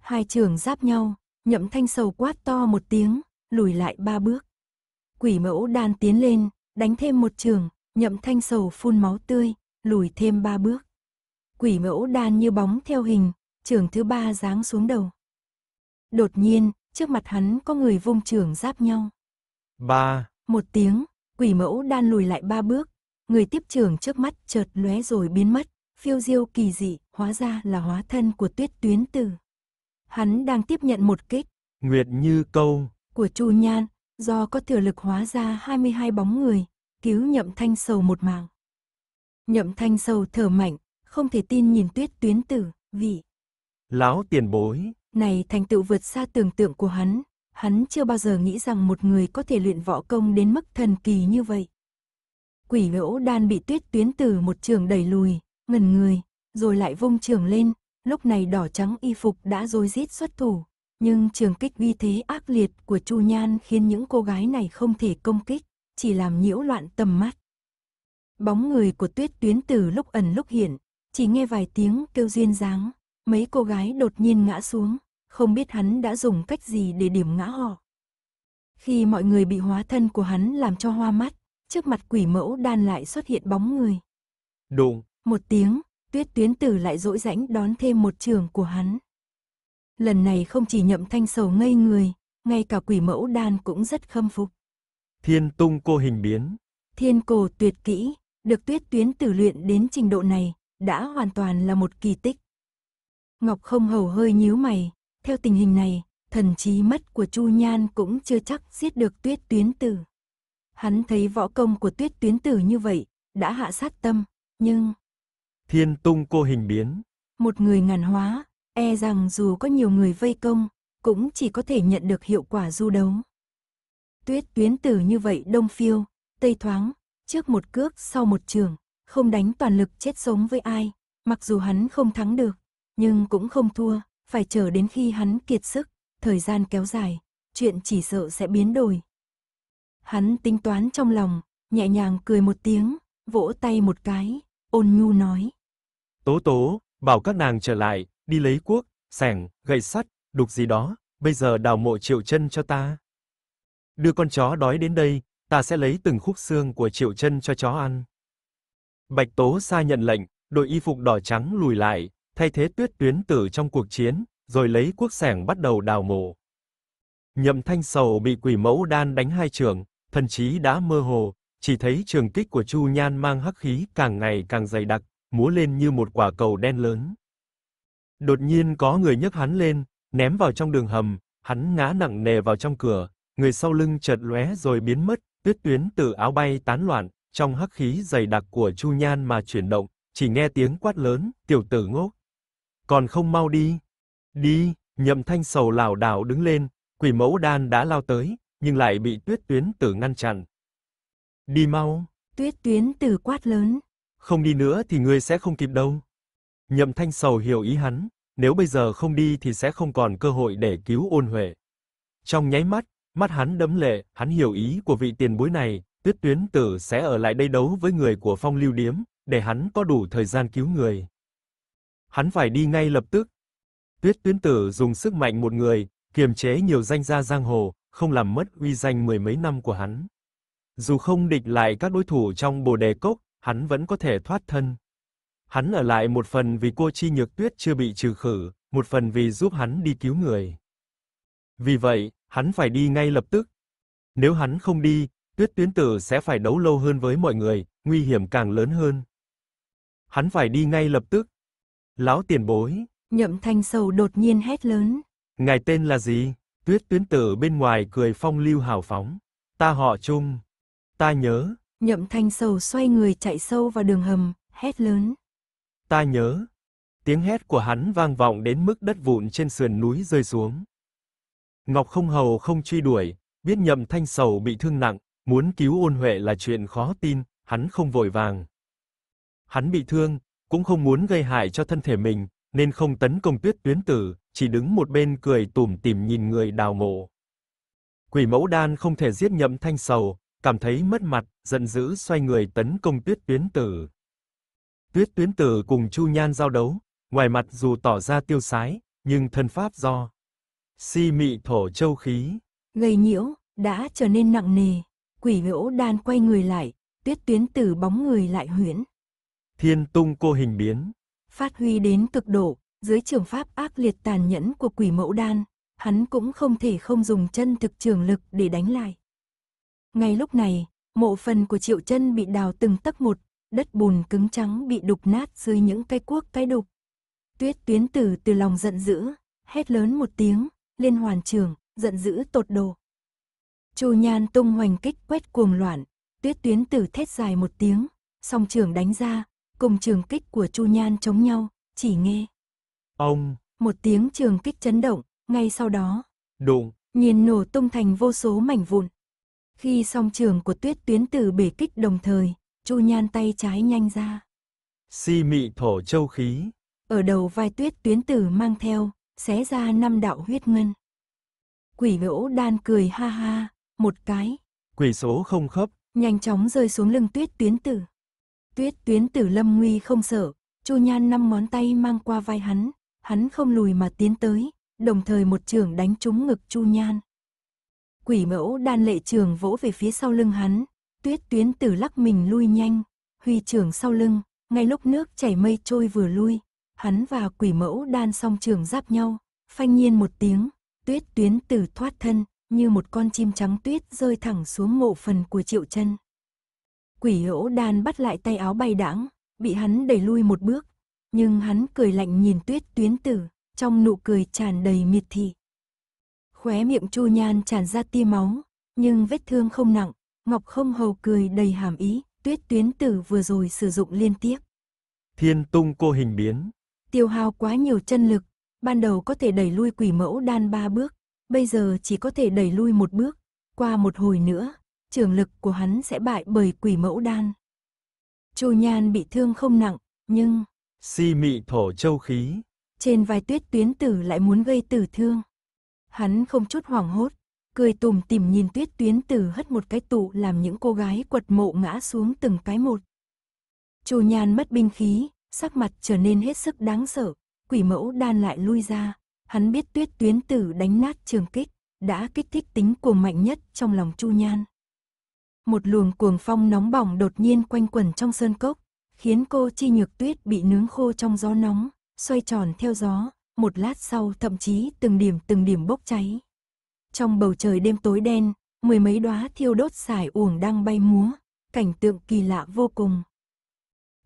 Hai trường giáp nhau, nhậm thanh sầu quát to một tiếng, lùi lại ba bước. Quỷ mẫu đan tiến lên, đánh thêm một trường, nhậm thanh sầu phun máu tươi, lùi thêm ba bước. Quỷ mẫu đan như bóng theo hình, trường thứ ba giáng xuống đầu. Đột nhiên, trước mặt hắn có người vung trường giáp nhau. Ba. Một tiếng, quỷ mẫu đan lùi lại ba bước, người tiếp trường trước mắt chợt lóe rồi biến mất, phiêu diêu kỳ dị, hóa ra là hóa thân của tuyết tuyến tử. Hắn đang tiếp nhận một kích. Nguyệt như câu. Của Chu Nhan, do có thừa lực hóa ra 22 bóng người, cứu nhậm thanh sầu một mạng. Nhậm thanh sầu thở mạnh, không thể tin nhìn tuyết tuyến tử, vị. Lão tiền bối. Này thành tựu vượt xa tưởng tượng của hắn, hắn chưa bao giờ nghĩ rằng một người có thể luyện võ công đến mức thần kỳ như vậy. Quỷ gỗ đan bị tuyết tuyến tử một trường đẩy lùi, ngần người, rồi lại vung trường lên, lúc này đỏ trắng y phục đã rồi rít xuất thủ. Nhưng trường kích vi thế ác liệt của Chu Nhan khiến những cô gái này không thể công kích, chỉ làm nhiễu loạn tầm mắt. Bóng người của tuyết tuyến tử lúc ẩn lúc hiện, chỉ nghe vài tiếng kêu duyên dáng, mấy cô gái đột nhiên ngã xuống, không biết hắn đã dùng cách gì để điểm ngã họ. Khi mọi người bị hóa thân của hắn làm cho hoa mắt, trước mặt quỷ mẫu đan lại xuất hiện bóng người. Đụng. Một tiếng, tuyết tuyến tử lại dỗi rãnh đón thêm một trường của hắn. Lần này không chỉ nhậm thanh sầu ngây người, ngay cả quỷ mẫu đan cũng rất khâm phục. Thiên tung cô hình biến. Thiên cổ tuyệt kỹ, được tuyết tuyến tử luyện đến trình độ này, đã hoàn toàn là một kỳ tích. Ngọc không hầu hơi nhíu mày, theo tình hình này, thần trí mất của Chu Nhan cũng chưa chắc giết được tuyết tuyến tử. Hắn thấy võ công của tuyết tuyến tử như vậy, đã hạ sát tâm, nhưng... Thiên tung cô hình biến. Một người ngàn hóa, e rằng dù có nhiều người vây công, cũng chỉ có thể nhận được hiệu quả du đấu. Tuyết tuyến tử như vậy đông phiêu, tây thoáng, trước một cước sau một trường, không đánh toàn lực chết sống với ai, mặc dù hắn không thắng được, nhưng cũng không thua, phải chờ đến khi hắn kiệt sức, thời gian kéo dài, chuyện chỉ sợ sẽ biến đổi. Hắn tính toán trong lòng, nhẹ nhàng cười một tiếng, vỗ tay một cái, ôn nhu nói. Tố tố, bảo các nàng trở lại, đi lấy cuốc, sẻng, gậy sắt, đục gì đó, bây giờ đào mộ triệu chân cho ta. Đưa con chó đói đến đây, ta sẽ lấy từng khúc xương của triệu chân cho chó ăn. Bạch Tố Sa nhận lệnh, đội y phục đỏ trắng lùi lại, thay thế tuyết tuyến tử trong cuộc chiến, rồi lấy cuốc sẻng bắt đầu đào mộ. Nhậm thanh sầu bị quỷ mẫu đan đánh hai trường, thần trí đã mơ hồ, chỉ thấy trường kích của Chu Nhan mang hắc khí càng ngày càng dày đặc, múa lên như một quả cầu đen lớn. Đột nhiên có người nhấc hắn lên, ném vào trong đường hầm, hắn ngã nặng nề vào trong cửa, người sau lưng chợt lóe rồi biến mất, tuyết tuyến từ áo bay tán loạn, trong hắc khí dày đặc của Chu Nhan mà chuyển động, chỉ nghe tiếng quát lớn, tiểu tử ngốc. Còn không mau đi. Đi, nhậm thanh sầu lảo đảo đứng lên, quỷ mẫu đan đã lao tới, nhưng lại bị tuyết tuyến tử ngăn chặn. Đi mau. Tuyết tuyến tử quát lớn. Không đi nữa thì ngươi sẽ không kịp đâu. Nhậm thanh sầu hiểu ý hắn, nếu bây giờ không đi thì sẽ không còn cơ hội để cứu ôn huệ. Trong nháy mắt, mắt hắn đấm lệ, hắn hiểu ý của vị tiền bối này, tuyết tuyến tử sẽ ở lại đây đấu với người của phong lưu điếm, để hắn có đủ thời gian cứu người. Hắn phải đi ngay lập tức. Tuyết tuyến tử dùng sức mạnh một người, kiềm chế nhiều danh gia giang hồ, không làm mất uy danh mười mấy năm của hắn. Dù không địch lại các đối thủ trong bồ đề cốc, hắn vẫn có thể thoát thân. Hắn ở lại một phần vì cô Chi Nhược Tuyết chưa bị trừ khử, một phần vì giúp hắn đi cứu người. Vì vậy, hắn phải đi ngay lập tức. Nếu hắn không đi, Tuyết Tuyến Tử sẽ phải đấu lâu hơn với mọi người, nguy hiểm càng lớn hơn. Hắn phải đi ngay lập tức. Lão tiền bối. Nhậm thanh sầu đột nhiên hét lớn. Ngài tên là gì? Tuyết Tuyến Tử bên ngoài cười phong lưu hào phóng. Ta họ Trung. Ta nhớ. Nhậm thanh sầu xoay người chạy sâu vào đường hầm, hét lớn. Ta nhớ. Tiếng hét của hắn vang vọng đến mức đất vụn trên sườn núi rơi xuống. Ngọc không hầu không truy đuổi, biết nhậm thanh sầu bị thương nặng, muốn cứu ôn huệ là chuyện khó tin, hắn không vội vàng. Hắn bị thương, cũng không muốn gây hại cho thân thể mình, nên không tấn công tuyết tuyến tử, chỉ đứng một bên cười tủm tỉm nhìn người đào mộ. Quỷ mẫu đan không thể giết nhậm thanh sầu, cảm thấy mất mặt, giận dữ xoay người tấn công tuyết tuyến tử. Tuyết tuyến tử cùng Chu Nhan giao đấu, ngoài mặt dù tỏ ra tiêu sái, nhưng thân pháp do si mị thổ châu khí. Gây nhiễu, đã trở nên nặng nề, quỷ ngỗ đan quay người lại, tuyết tuyến tử bóng người lại huyễn. Thiên tung cô hình biến. Phát huy đến cực độ, dưới trường pháp ác liệt tàn nhẫn của quỷ mẫu đan, hắn cũng không thể không dùng chân thực trường lực để đánh lại. Ngay lúc này, mộ phần của triệu chân bị đào từng tấc một, đất bùn cứng trắng bị đục nát dưới những cái cuốc cái đục. Tuyết tuyến tử từ lòng giận dữ, hét lớn một tiếng, liên hoàn trường, giận dữ tột đồ. Chu Nhan tung hoành kích quét cuồng loạn, tuyết tuyến tử thét dài một tiếng, song trường đánh ra, cùng trường kích của Chu Nhan chống nhau, chỉ nghe. Ông, một tiếng trường kích chấn động, ngay sau đó, đụng, nhiên nổ tung thành vô số mảnh vụn. Khi song trường của tuyết tuyến tử bể kích đồng thời, Chu Nhan tay trái nhanh ra. Si mị thổ châu khí. Ở đầu vai tuyết tuyến tử mang theo, xé ra năm đạo huyết ngân. Quỷ gỗ đan cười ha ha, một cái. Quỷ số không khớp. Nhanh chóng rơi xuống lưng tuyết tuyến tử. Tuyết tuyến tử lâm nguy không sợ, Chu Nhan năm ngón tay mang qua vai hắn, hắn không lùi mà tiến tới, đồng thời một trường đánh trúng ngực Chu Nhan. Quỷ mẫu đan lệ trường vỗ về phía sau lưng hắn, tuyết tuyến tử lắc mình lui nhanh, huy trưởng sau lưng, ngay lúc nước chảy mây trôi vừa lui, hắn và quỷ mẫu đan song trường giáp nhau, phanh nhiên một tiếng, tuyết tuyến tử thoát thân, như một con chim trắng tuyết rơi thẳng xuống mộ phần của triệu chân. Quỷ mẫu đan bắt lại tay áo bay đãng, bị hắn đẩy lui một bước, nhưng hắn cười lạnh nhìn tuyết tuyến tử, trong nụ cười tràn đầy miệt thị. Khóe miệng chu nhan tràn ra tia máu, nhưng vết thương không nặng, Ngọc không hầu cười đầy hàm ý, tuyết tuyến tử vừa rồi sử dụng liên tiếp. Thiên tung cô hình biến. Tiêu hao quá nhiều chân lực, ban đầu có thể đẩy lui quỷ mẫu đan ba bước, bây giờ chỉ có thể đẩy lui một bước, qua một hồi nữa, trường lực của hắn sẽ bại bởi quỷ mẫu đan. Chu Nhan bị thương không nặng, nhưng si mị thổ châu khí. Trên vai tuyết tuyến tử lại muốn gây tử thương. Hắn không chút hoảng hốt, cười tùm tìm nhìn tuyết tuyến tử hất một cái tụ làm những cô gái quật mộ ngã xuống từng cái một. Chu Nhan mất binh khí, sắc mặt trở nên hết sức đáng sợ, quỷ mẫu đan lại lui ra, hắn biết tuyết tuyến tử đánh nát trường kích, đã kích thích tính cuồng mạnh nhất trong lòng Chu Nhan. Một luồng cuồng phong nóng bỏng đột nhiên quanh quẩn trong sơn cốc, khiến cô chi nhược tuyết bị nướng khô trong gió nóng, xoay tròn theo gió, một lát sau thậm chí từng điểm từng điểm bốc cháy. Trong bầu trời đêm tối đen, mười mấy đóa thiêu đốt xài uổng đang bay múa, cảnh tượng kỳ lạ vô cùng.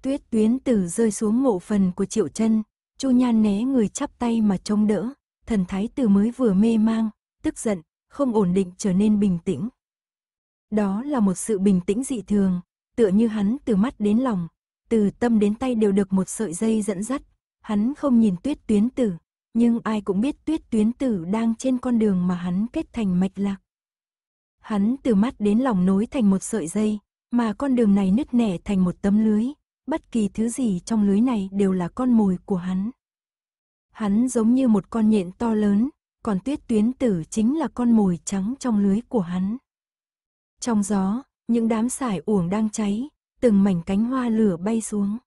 Tuyết tuyến tử rơi xuống mộ phần của triệu chân, Chu Nhan né người chắp tay mà trông đỡ, thần thái tử mới vừa mê mang, tức giận, không ổn định trở nên bình tĩnh. Đó là một sự bình tĩnh dị thường, tựa như hắn từ mắt đến lòng, từ tâm đến tay đều được một sợi dây dẫn dắt, hắn không nhìn tuyết tuyến tử, nhưng ai cũng biết tuyết tuyến tử đang trên con đường mà hắn kết thành mạch lạc. Hắn từ mắt đến lòng nối thành một sợi dây, mà con đường này nứt nẻ thành một tấm lưới, bất kỳ thứ gì trong lưới này đều là con mồi của hắn. Hắn giống như một con nhện to lớn, còn tuyết tuyến tử chính là con mồi trắng trong lưới của hắn. Trong gió, những đám sải uổng đang cháy, từng mảnh cánh hoa lửa bay xuống.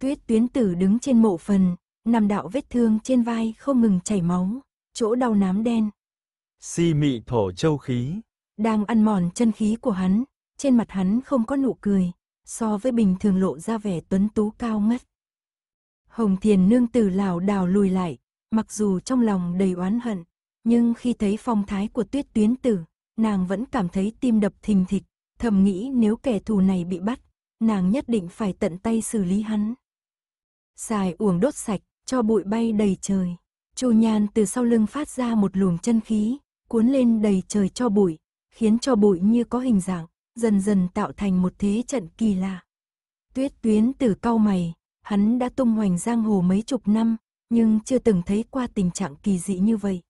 Tuyết tuyến tử đứng trên mộ phần, nằm đạo vết thương trên vai không ngừng chảy máu, chỗ đau nám đen. Si mị thổ châu khí. Đang ăn mòn chân khí của hắn, trên mặt hắn không có nụ cười, so với bình thường lộ ra vẻ tuấn tú cao ngất. Hồng Thiền nương tử lảo đảo lùi lại, mặc dù trong lòng đầy oán hận, nhưng khi thấy phong thái của tuyết tuyến tử, nàng vẫn cảm thấy tim đập thình thịch, thầm nghĩ nếu kẻ thù này bị bắt, nàng nhất định phải tận tay xử lý hắn. Xài uổng đốt sạch, cho bụi bay đầy trời. Chu Nhan từ sau lưng phát ra một luồng chân khí, cuốn lên đầy trời cho bụi, khiến cho bụi như có hình dạng, dần dần tạo thành một thế trận kỳ lạ. Tuyết tuyến từ cau mày, hắn đã tung hoành giang hồ mấy chục năm, nhưng chưa từng thấy qua tình trạng kỳ dị như vậy.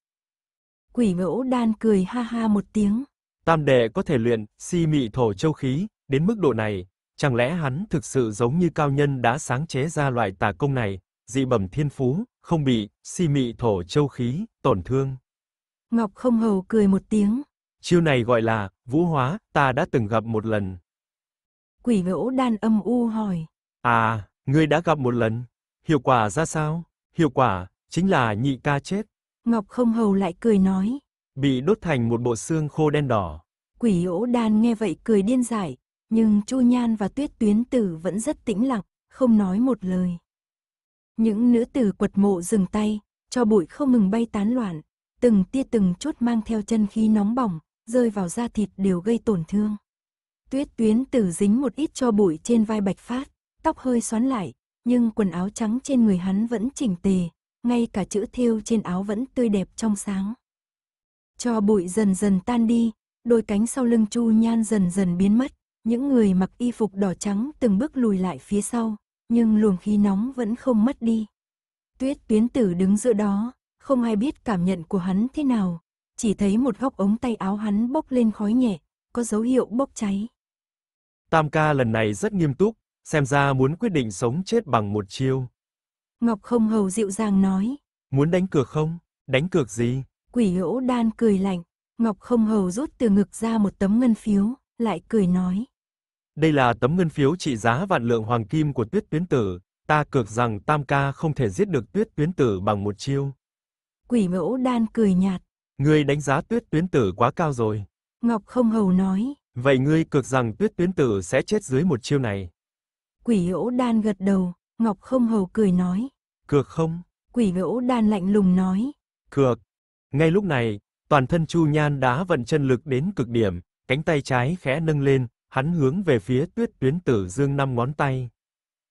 Quỷ ngẫu đan cười ha ha một tiếng. Tam đệ có thể luyện si mị thổ châu khí, đến mức độ này, chẳng lẽ hắn thực sự giống như cao nhân đã sáng chế ra loại tà công này, dị bẩm thiên phú, không bị si mị thổ châu khí tổn thương. Ngọc không hầu cười một tiếng. Chiêu này gọi là vũ hóa, ta đã từng gặp một lần. Quỷ ngẫu đan âm u hỏi. À, ngươi đã gặp một lần. Hiệu quả ra sao? Hiệu quả, chính là nhị ca chết. Ngọc không hầu lại cười nói. Bị đốt thành một bộ xương khô đen đỏ. Quỷ ổ đan nghe vậy cười điên dại, nhưng Chu Nhan và Tuyết Tuyến Tử vẫn rất tĩnh lặng, không nói một lời. Những nữ tử quật mộ dừng tay, cho bụi không ngừng bay tán loạn, từng tia từng chốt mang theo chân khí nóng bỏng, rơi vào da thịt đều gây tổn thương. Tuyết Tuyến Tử dính một ít cho bụi trên vai Bạch Phát, tóc hơi xoắn lại, nhưng quần áo trắng trên người hắn vẫn chỉnh tề, ngay cả chữ thêu trên áo vẫn tươi đẹp trong sáng. Cho bụi dần dần tan đi, đôi cánh sau lưng Chu Nhan dần dần biến mất, những người mặc y phục đỏ trắng từng bước lùi lại phía sau, nhưng luồng khí nóng vẫn không mất đi. Tuyết tuyến tử đứng giữa đó, không ai biết cảm nhận của hắn thế nào, chỉ thấy một góc ống tay áo hắn bốc lên khói nhẹ, có dấu hiệu bốc cháy. Tam ca lần này rất nghiêm túc, xem ra muốn quyết định sống chết bằng một chiêu. Ngọc không hầu dịu dàng nói. Muốn đánh cược không? Đánh cược gì? Quỷ hữu đan cười lạnh, Ngọc không hầu rút từ ngực ra một tấm ngân phiếu, lại cười nói. Đây là tấm ngân phiếu trị giá vạn lượng hoàng kim của tuyết tuyến tử, ta cược rằng tam ca không thể giết được tuyết tuyến tử bằng một chiêu. Quỷ mẫu đan cười nhạt. Ngươi đánh giá tuyết tuyến tử quá cao rồi. Ngọc không hầu nói. Vậy ngươi cược rằng tuyết tuyến tử sẽ chết dưới một chiêu này. Quỷ hữu đan gật đầu, Ngọc không hầu cười nói. Cược không? Quỷ hữu đan lạnh lùng nói. Cược. Ngay lúc này, toàn thân Chu Nhan đã vận chân lực đến cực điểm, cánh tay trái khẽ nâng lên, hắn hướng về phía tuyết tuyến tử dương năm ngón tay.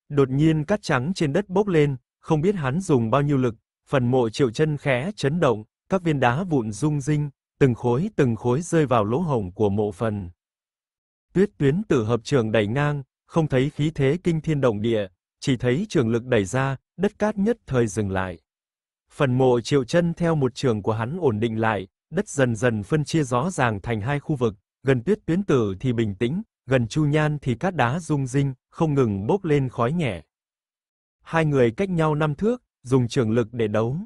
Đột nhiên cát trắng trên đất bốc lên, không biết hắn dùng bao nhiêu lực, phần mộ triệu chân khẽ chấn động, các viên đá vụn rung rinh, từng khối từng khối rơi vào lỗ hổng của mộ phần. Tuyết tuyến tử hợp trường đẩy ngang, không thấy khí thế kinh thiên động địa, chỉ thấy trường lực đẩy ra, đất cát nhất thời dừng lại. Phần mộ triệu chân theo một trường của hắn ổn định lại, đất dần dần phân chia rõ ràng thành hai khu vực, gần tuyết tuyến tử thì bình tĩnh, gần chu nhan thì cát đá rung rinh, không ngừng bốc lên khói nhẹ. Hai người cách nhau năm thước, dùng trường lực để đấu.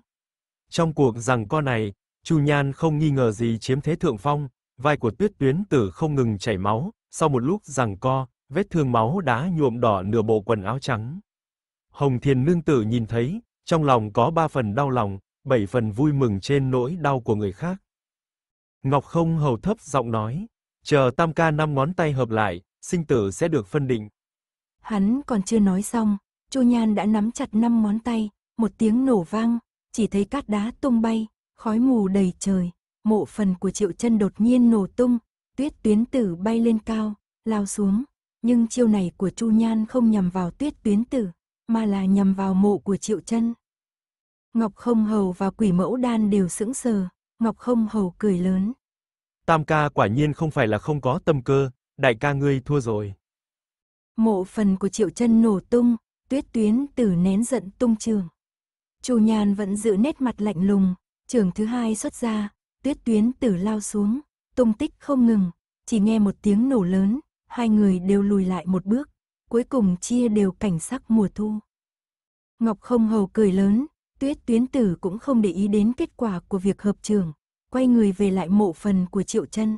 Trong cuộc rằng co này, chu nhan không nghi ngờ gì chiếm thế thượng phong, vai của tuyết tuyến tử không ngừng chảy máu, sau một lúc rằng co, vết thương máu đã nhuộm đỏ nửa bộ quần áo trắng. Hồng Thiền Nương Tử nhìn thấy, trong lòng có ba phần đau lòng, bảy phần vui mừng trên nỗi đau của người khác. Ngọc không hầu thấp giọng nói, chờ tam ca năm ngón tay hợp lại, sinh tử sẽ được phân định. Hắn còn chưa nói xong, Chu Nhan đã nắm chặt năm ngón tay, một tiếng nổ vang, chỉ thấy cát đá tung bay, khói mù đầy trời, mộ phần của Triệu Chân đột nhiên nổ tung, Tuyết Tuyến Tử bay lên cao, lao xuống, nhưng chiêu này của Chu Nhan không nhằm vào tuyết tuyến tử, mà là nhằm vào mộ của Triệu Chân. Ngọc Không Hầu và Quỷ Mẫu Đan đều sững sờ, Ngọc Không Hầu cười lớn. Tam ca quả nhiên không phải là không có tâm cơ, đại ca ngươi thua rồi. Mộ phần của Triệu Chân nổ tung, tuyết tuyến tử nén giận tung trường. Chu Nhan vẫn giữ nét mặt lạnh lùng, trường thứ hai xuất ra, tuyết tuyến tử lao xuống, tung tích không ngừng, chỉ nghe một tiếng nổ lớn, hai người đều lùi lại một bước, cuối cùng chia đều cảnh sắc mùa thu. Ngọc không hầu cười lớn, tuyết tuyến tử cũng không để ý đến kết quả của việc hợp trường, quay người về lại mộ phần của triệu chân.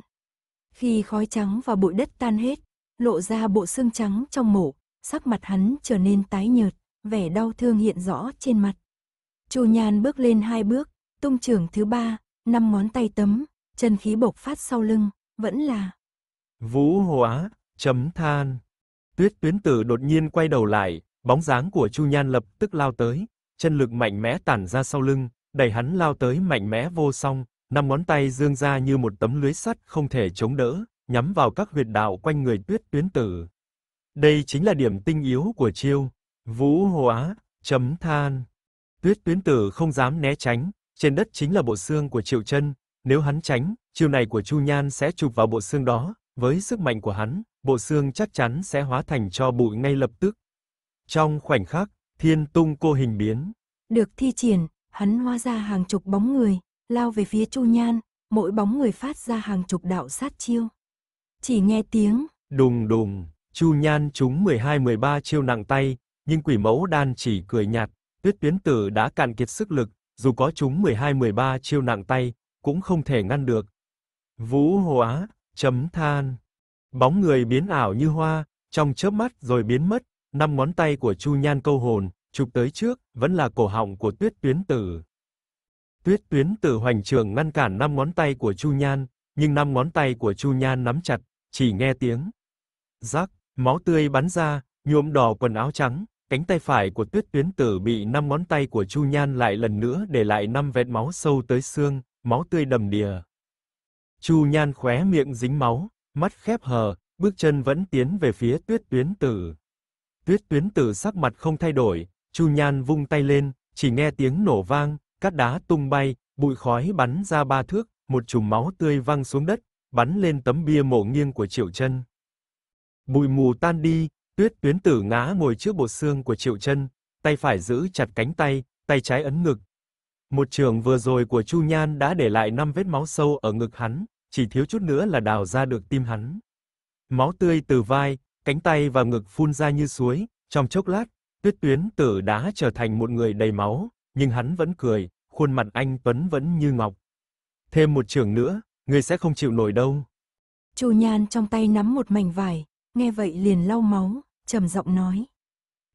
Khi khói trắng và bụi đất tan hết, lộ ra bộ xương trắng trong mộ, sắc mặt hắn trở nên tái nhợt, vẻ đau thương hiện rõ trên mặt. Chu Nhan bước lên hai bước, tung trưởng thứ ba, năm ngón tay tấm, chân khí bộc phát sau lưng, vẫn là Vũ hóa, chấm than. Tuyết tuyến tử đột nhiên quay đầu lại, bóng dáng của Chu Nhan lập tức lao tới, chân lực mạnh mẽ tản ra sau lưng, đẩy hắn lao tới mạnh mẽ vô song, năm ngón tay dương ra như một tấm lưới sắt không thể chống đỡ, nhắm vào các huyệt đạo quanh người tuyết tuyến tử. Đây chính là điểm tinh yếu của chiêu, vũ hóa, chấm than. Tuyết tuyến tử không dám né tránh, trên đất chính là bộ xương của Triệu Chân, nếu hắn tránh, chiêu này của Chu Nhan sẽ chụp vào bộ xương đó, với sức mạnh của hắn, bộ xương chắc chắn sẽ hóa thành cho bụi ngay lập tức. Trong khoảnh khắc, thiên tung cô hình biến. Được thi triển, hắn hóa ra hàng chục bóng người, lao về phía Chu Nhan, mỗi bóng người phát ra hàng chục đạo sát chiêu. Chỉ nghe tiếng đùng đùng, Chu Nhan trúng 12-13 chiêu nặng tay, nhưng quỷ mẫu đan chỉ cười nhạt, tuyết tuyến tử đã cạn kiệt sức lực, dù có trúng 12-13 chiêu nặng tay, cũng không thể ngăn được. Vũ hóa, chấm than. Bóng người biến ảo như hoa, trong chớp mắt rồi biến mất, năm ngón tay của Chu Nhan câu hồn, chụp tới trước, vẫn là cổ họng của tuyết tuyến tử. Tuyết tuyến tử hoành trường ngăn cản năm ngón tay của Chu Nhan, nhưng năm ngón tay của Chu Nhan nắm chặt, chỉ nghe tiếng. Rắc, máu tươi bắn ra, nhuộm đỏ quần áo trắng, cánh tay phải của tuyết tuyến tử bị năm ngón tay của Chu Nhan lại lần nữa để lại năm vết máu sâu tới xương, máu tươi đầm đìa. Chu Nhan khóe miệng dính máu, mắt khép hờ, bước chân vẫn tiến về phía tuyết tuyến tử. Tuyết tuyến tử sắc mặt không thay đổi, Chu Nhan vung tay lên, chỉ nghe tiếng nổ vang, cát đá tung bay, bụi khói bắn ra ba thước, một chùm máu tươi văng xuống đất, bắn lên tấm bia mộ nghiêng của Triệu Chân. Bụi mù tan đi, Tuyết Tuyến Tử ngã ngồi trước bộ xương của Triệu Chân, tay phải giữ chặt cánh tay, tay trái ấn ngực. Một trường vừa rồi của Chu Nhan đã để lại năm vết máu sâu ở ngực hắn, chỉ thiếu chút nữa là đào ra được tim hắn. Máu tươi từ vai, cánh tay và ngực phun ra như suối, trong chốc lát, Tuyết Tuyến Tử đã trở thành một người đầy máu, nhưng hắn vẫn cười, khuôn mặt anh tuấn vẫn như ngọc. Thêm một trường nữa, ngươi sẽ không chịu nổi đâu. Chu Nhan trong tay nắm một mảnh vải, nghe vậy liền lau máu, trầm giọng nói.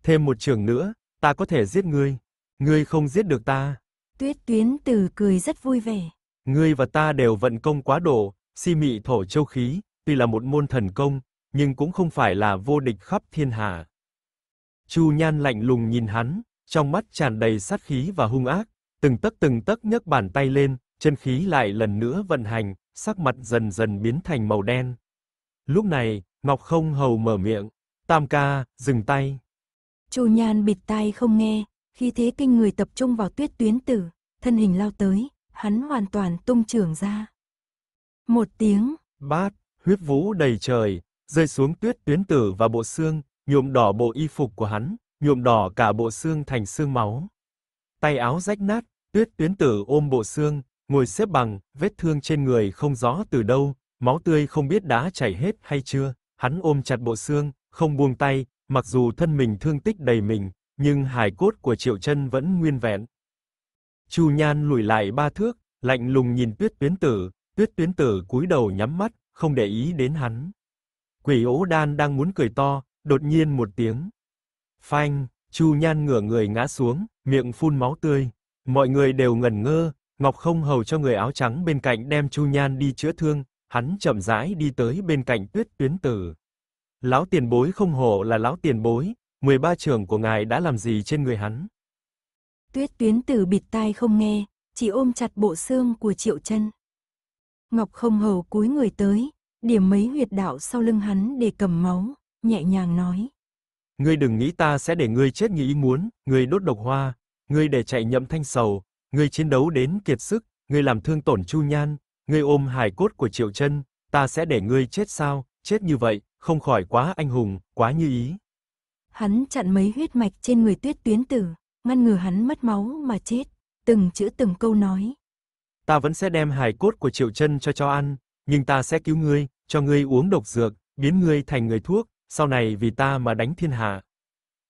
Thêm một trường nữa, ta có thể giết ngươi. Ngươi không giết được ta. Tuyết tuyến từ cười rất vui vẻ. Ngươi và ta đều vận công quá độ, si mị thổ châu khí, tuy là một môn thần công, nhưng cũng không phải là vô địch khắp thiên hạ. Chu Nhan lạnh lùng nhìn hắn, trong mắt tràn đầy sát khí và hung ác, từng tấc từng tấc nhấc bàn tay lên, chân khí lại lần nữa vận hành, sắc mặt dần dần biến thành màu đen. Lúc này, Ngọc không hầu mở miệng, tam ca, dừng tay. Chu Nhan bịt tai không nghe, khi thế kinh người tập trung vào tuyết tuyến tử, thân hình lao tới, hắn hoàn toàn tung trưởng ra. Một tiếng, bát, huyết vũ đầy trời, rơi xuống tuyết tuyến tử và bộ xương, nhuộm đỏ bộ y phục của hắn, nhuộm đỏ cả bộ xương thành xương máu. Tay áo rách nát, tuyết tuyến tử ôm bộ xương, ngồi xếp bằng, vết thương trên người không rõ từ đâu, máu tươi không biết đã chảy hết hay chưa, hắn ôm chặt bộ xương, không buông tay, mặc dù thân mình thương tích đầy mình, nhưng hài cốt của Triệu Chân vẫn nguyên vẹn. Chu Nhan lùi lại ba thước, lạnh lùng nhìn Tuyết Tuyến Tử, Tuyết Tuyến Tử cúi đầu nhắm mắt, không để ý đến hắn. Quỷ Ố Đan đang muốn cười to, đột nhiên một tiếng. Phanh, Chu Nhan ngửa người ngã xuống, miệng phun máu tươi. Mọi người đều ngẩn ngơ, Ngọc không hầu cho người áo trắng bên cạnh đem Chu Nhan đi chữa thương, hắn chậm rãi đi tới bên cạnh Tuyết Tuyến Tử. Lão tiền bối không hổ là lão tiền bối, 13 trưởng của ngài đã làm gì trên người hắn? Tuyết Tuyến Tử bịt tai không nghe, chỉ ôm chặt bộ xương của Triệu Chân. Ngọc không hầu cúi người tới, điểm mấy huyệt đạo sau lưng hắn để cầm máu, nhẹ nhàng nói. Ngươi đừng nghĩ ta sẽ để ngươi chết như ý muốn, ngươi đốt độc hoa, ngươi để chạy nhậm thanh sầu, ngươi chiến đấu đến kiệt sức, ngươi làm thương tổn Chu Nhan, ngươi ôm hài cốt của Triệu Chân, ta sẽ để ngươi chết sao? Chết như vậy, không khỏi quá anh hùng, quá như ý. Hắn chặn mấy huyết mạch trên người Tuyết Tuyến Tử, ngăn ngừa hắn mất máu mà chết, từng chữ từng câu nói. Ta vẫn sẽ đem hài cốt của Triệu Chân cho cho ăn, nhưng ta sẽ cứu ngươi, cho ngươi uống độc dược, biến ngươi thành người thuốc, sau này vì ta mà đánh thiên hạ.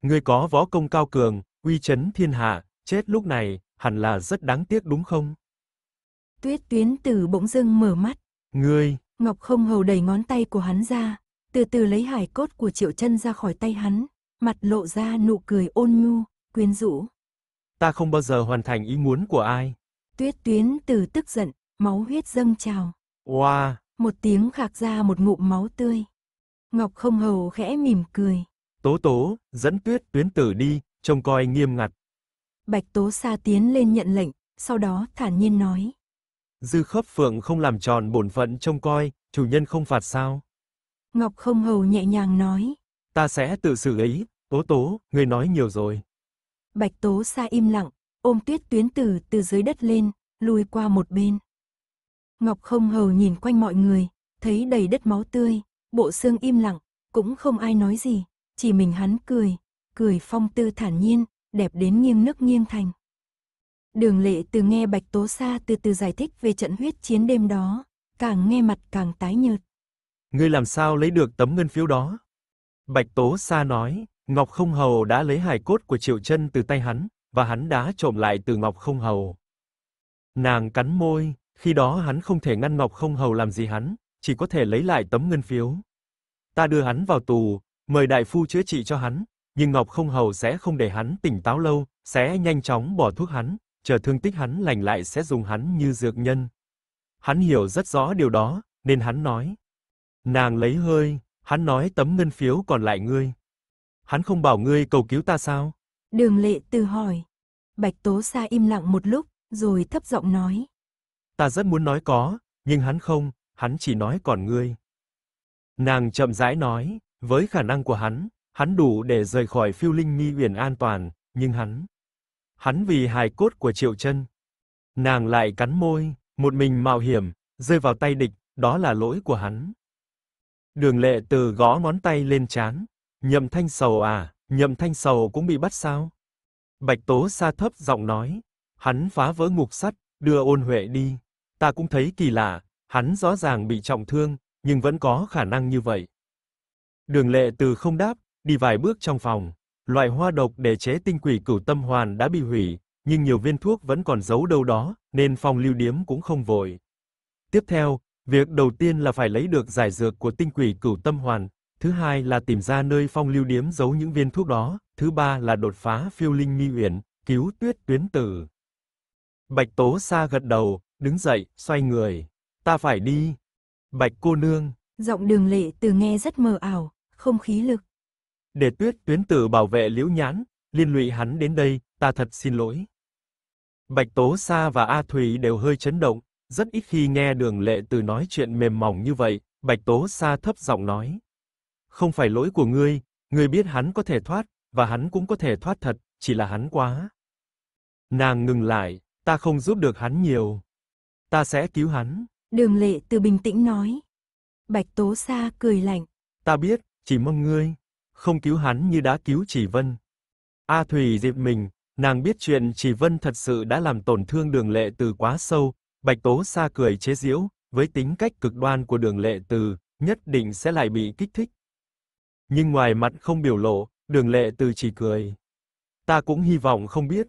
Ngươi có võ công cao cường, uy chấn thiên hạ, chết lúc này, hẳn là rất đáng tiếc đúng không? Tuyết tuyến tử bỗng dưng mở mắt. Ngươi, Ngọc không hầu đẩy ngón tay của hắn ra, từ từ lấy hải cốt của triệu chân ra khỏi tay hắn, mặt lộ ra nụ cười ôn nhu, quyến rũ. Ta không bao giờ hoàn thành ý muốn của ai. Tuyết tuyến tử tức giận, máu huyết dâng trào. Wow! Một tiếng khạc ra một ngụm máu tươi. Ngọc không hầu khẽ mỉm cười. Tố tố, dẫn tuyết tuyến tử đi, trông coi nghiêm ngặt. Bạch tố xa tiến lên nhận lệnh, sau đó thản nhiên nói. Dư khớp phượng không làm tròn bổn phận trông coi, chủ nhân không phạt sao? Ngọc không hầu nhẹ nhàng nói. Ta sẽ tự xử ấy, tố tố, người nói nhiều rồi. Bạch tố xa im lặng, ôm tuyết tuyến tử từ dưới đất lên, lùi qua một bên. Ngọc không hầu nhìn quanh mọi người, thấy đầy đất máu tươi, bộ xương im lặng, cũng không ai nói gì, chỉ mình hắn cười, cười phong tư thản nhiên, đẹp đến nghiêng nước nghiêng thành. Đường lệ từ nghe Bạch Tố Sa từ từ giải thích về trận huyết chiến đêm đó, càng nghe mặt càng tái nhợt. Ngươi làm sao lấy được tấm ngân phiếu đó? Bạch Tố Sa nói, Ngọc Không Hầu đã lấy hài cốt của Triệu Chân từ tay hắn, và hắn đã trộm lại từ Ngọc Không Hầu. Nàng cắn môi, khi đó hắn không thể ngăn Ngọc Không Hầu làm gì hắn, chỉ có thể lấy lại tấm ngân phiếu. Ta đưa hắn vào tù, mời đại phu chữa trị cho hắn, nhưng Ngọc Không Hầu sẽ không để hắn tỉnh táo lâu, sẽ nhanh chóng bỏ thuốc hắn, chờ thương tích hắn lành lại sẽ dùng hắn như dược nhân. Hắn hiểu rất rõ điều đó, nên hắn nói. Nàng lấy hơi, hắn nói tấm ngân phiếu còn lại ngươi. Hắn không bảo ngươi cầu cứu ta sao? Đường lệ từ hỏi. Bạch Tố Sa im lặng một lúc, rồi thấp giọng nói. Ta rất muốn nói có, nhưng hắn không, hắn chỉ nói còn ngươi. Nàng chậm rãi nói, với khả năng của hắn, hắn đủ để rời khỏi phiêu linh mi huyền an toàn, nhưng hắn... Hắn vì hài cốt của triệu chân. Nàng lại cắn môi, một mình mạo hiểm, rơi vào tay địch, đó là lỗi của hắn. Đường lệ từ gõ ngón tay lên chán. Nhậm thanh sầu à, nhậm thanh sầu cũng bị bắt sao? Bạch tố xa thấp giọng nói. Hắn phá vỡ ngục sắt, đưa ôn huệ đi. Ta cũng thấy kỳ lạ, hắn rõ ràng bị trọng thương, nhưng vẫn có khả năng như vậy. Đường lệ từ không đáp, đi vài bước trong phòng. Loại hoa độc để chế tinh quỷ cửu tâm hoàn đã bị hủy, nhưng nhiều viên thuốc vẫn còn giấu đâu đó, nên phòng lưu điếm cũng không vội. Tiếp theo, việc đầu tiên là phải lấy được giải dược của tinh quỷ cửu tâm hoàn, thứ hai là tìm ra nơi phong lưu điếm giấu những viên thuốc đó, thứ ba là đột phá phiêu linh mi uyển, cứu tuyết tuyến tử. Bạch Tố Sa gật đầu, đứng dậy, xoay người. Ta phải đi. Bạch cô nương. Giọng đường lệ từ nghe rất mờ ảo, không khí lực. Để tuyết tuyến tử bảo vệ liễu nhãn, liên lụy hắn đến đây, ta thật xin lỗi. Bạch Tố Sa và A Thủy đều hơi chấn động, rất ít khi nghe đường lệ từ nói chuyện mềm mỏng như vậy, Bạch Tố Sa thấp giọng nói. Không phải lỗi của ngươi, ngươi biết hắn có thể thoát, và hắn cũng có thể thoát thật, chỉ là hắn quá. Nàng ngừng lại, ta không giúp được hắn nhiều. Ta sẽ cứu hắn. Đường lệ từ bình tĩnh nói. Bạch Tố Sa cười lạnh. Ta biết, chỉ mong ngươi, không cứu hắn như đã cứu Chỉ Vân. A Thủy dịp mình, nàng biết chuyện Chỉ Vân thật sự đã làm tổn thương đường lệ từ quá sâu, Bạch Tố Sa cười chế giễu, với tính cách cực đoan của đường lệ từ, nhất định sẽ lại bị kích thích. Nhưng ngoài mặt không biểu lộ, đường lệ từ chỉ cười. Ta cũng hy vọng không biết.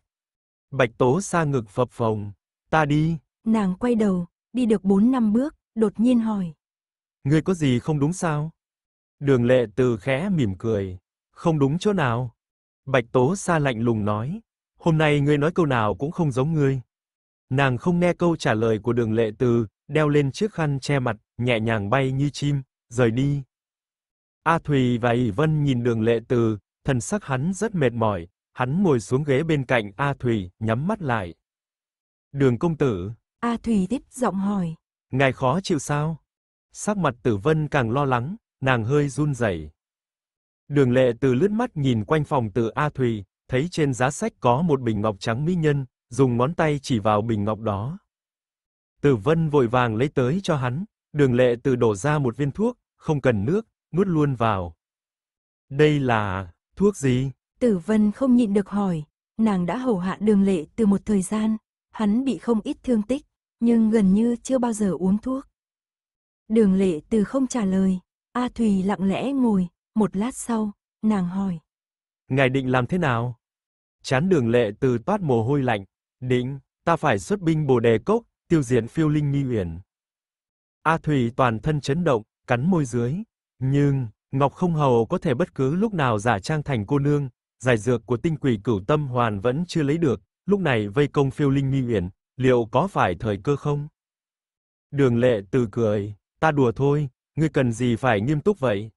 Bạch Tố Sa ngực phập phồng. Ta đi. Nàng quay đầu, đi được 4 năm bước, đột nhiên hỏi. Ngươi có gì không đúng sao? Đường lệ từ khẽ mỉm cười. Không đúng chỗ nào? Bạch Tố Sa lạnh lùng nói. Hôm nay ngươi nói câu nào cũng không giống ngươi. Nàng không nghe câu trả lời của đường lệ từ, đeo lên chiếc khăn che mặt, nhẹ nhàng bay như chim, rời đi. A Thùy và ỷ Vân nhìn đường lệ từ, thần sắc hắn rất mệt mỏi, hắn ngồi xuống ghế bên cạnh A Thùy, nhắm mắt lại. Đường công tử. A Thùy tiếp giọng hỏi. Ngài khó chịu sao? Sắc mặt tử vân càng lo lắng, nàng hơi run rẩy. Đường lệ từ lướt mắt nhìn quanh phòng từ A Thùy, thấy trên giá sách có một bình ngọc trắng mỹ nhân, dùng ngón tay chỉ vào bình ngọc đó. Tử vân vội vàng lấy tới cho hắn, đường lệ từ đổ ra một viên thuốc, không cần nước, nuốt luôn vào. Đây là, thuốc gì? Tử vân không nhịn được hỏi, nàng đã hầu hạ đường lệ từ một thời gian, hắn bị không ít thương tích, nhưng gần như chưa bao giờ uống thuốc. Đường lệ từ không trả lời, A Thùy lặng lẽ ngồi, một lát sau, nàng hỏi. Ngài định làm thế nào? Chán đường lệ từ toát mồ hôi lạnh, định, ta phải xuất binh bồ đề cốc, tiêu diệt phiêu linh nghi uyển. A Thùy toàn thân chấn động, cắn môi dưới. Nhưng, Ngọc không hầu có thể bất cứ lúc nào giả trang thành cô nương, giải dược của tinh quỷ cửu tâm hoàn vẫn chưa lấy được, lúc này vây công phiêu linh nghi uyển, liệu có phải thời cơ không? Đường lệ từ cười, ta đùa thôi, ngươi cần gì phải nghiêm túc vậy?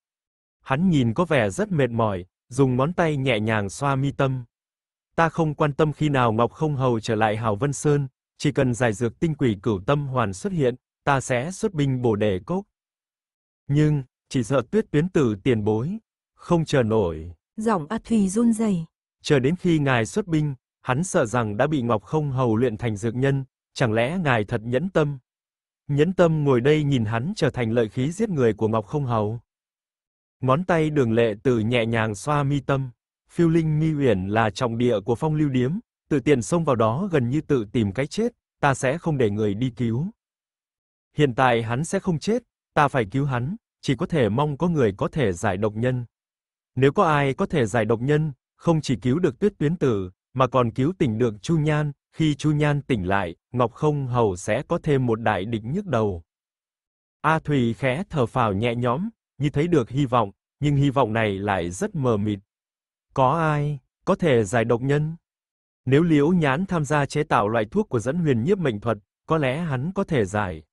Hắn nhìn có vẻ rất mệt mỏi, dùng ngón tay nhẹ nhàng xoa mi tâm. Ta không quan tâm khi nào Ngọc không hầu trở lại Hào Vân Sơn, chỉ cần giải dược tinh quỷ cửu tâm hoàn xuất hiện, ta sẽ xuất binh bổ đề cốc. Nhưng, chỉ sợ tuyết tuyến tử tiền bối, không chờ nổi. Giọng A Thùy run rẩy. Chờ đến khi ngài xuất binh, hắn sợ rằng đã bị Ngọc không hầu luyện thành dược nhân, chẳng lẽ ngài thật nhẫn tâm? Nhẫn tâm ngồi đây nhìn hắn trở thành lợi khí giết người của Ngọc không hầu. Ngón tay đường lệ từ nhẹ nhàng xoa mi tâm. Phiêu linh mi uyển là trọng địa của phong lưu điếm, tự tiện xông vào đó gần như tự tìm cái chết, ta sẽ không để người đi cứu. Hiện tại hắn sẽ không chết, ta phải cứu hắn, chỉ có thể mong có người có thể giải độc nhân. Nếu có ai có thể giải độc nhân, không chỉ cứu được tuyết tuyến tử, mà còn cứu tỉnh được Chu Nhan, khi Chu Nhan tỉnh lại, Ngọc Không Hầu sẽ có thêm một đại địch nhức đầu. A Thùy khẽ thở phào nhẹ nhõm, như thấy được hy vọng, nhưng hy vọng này lại rất mờ mịt. Có ai có thể giải độc nhân? Nếu Liễu Nhãn tham gia chế tạo loại thuốc của dẫn huyền nhiếp mệnh thuật, có lẽ hắn có thể giải.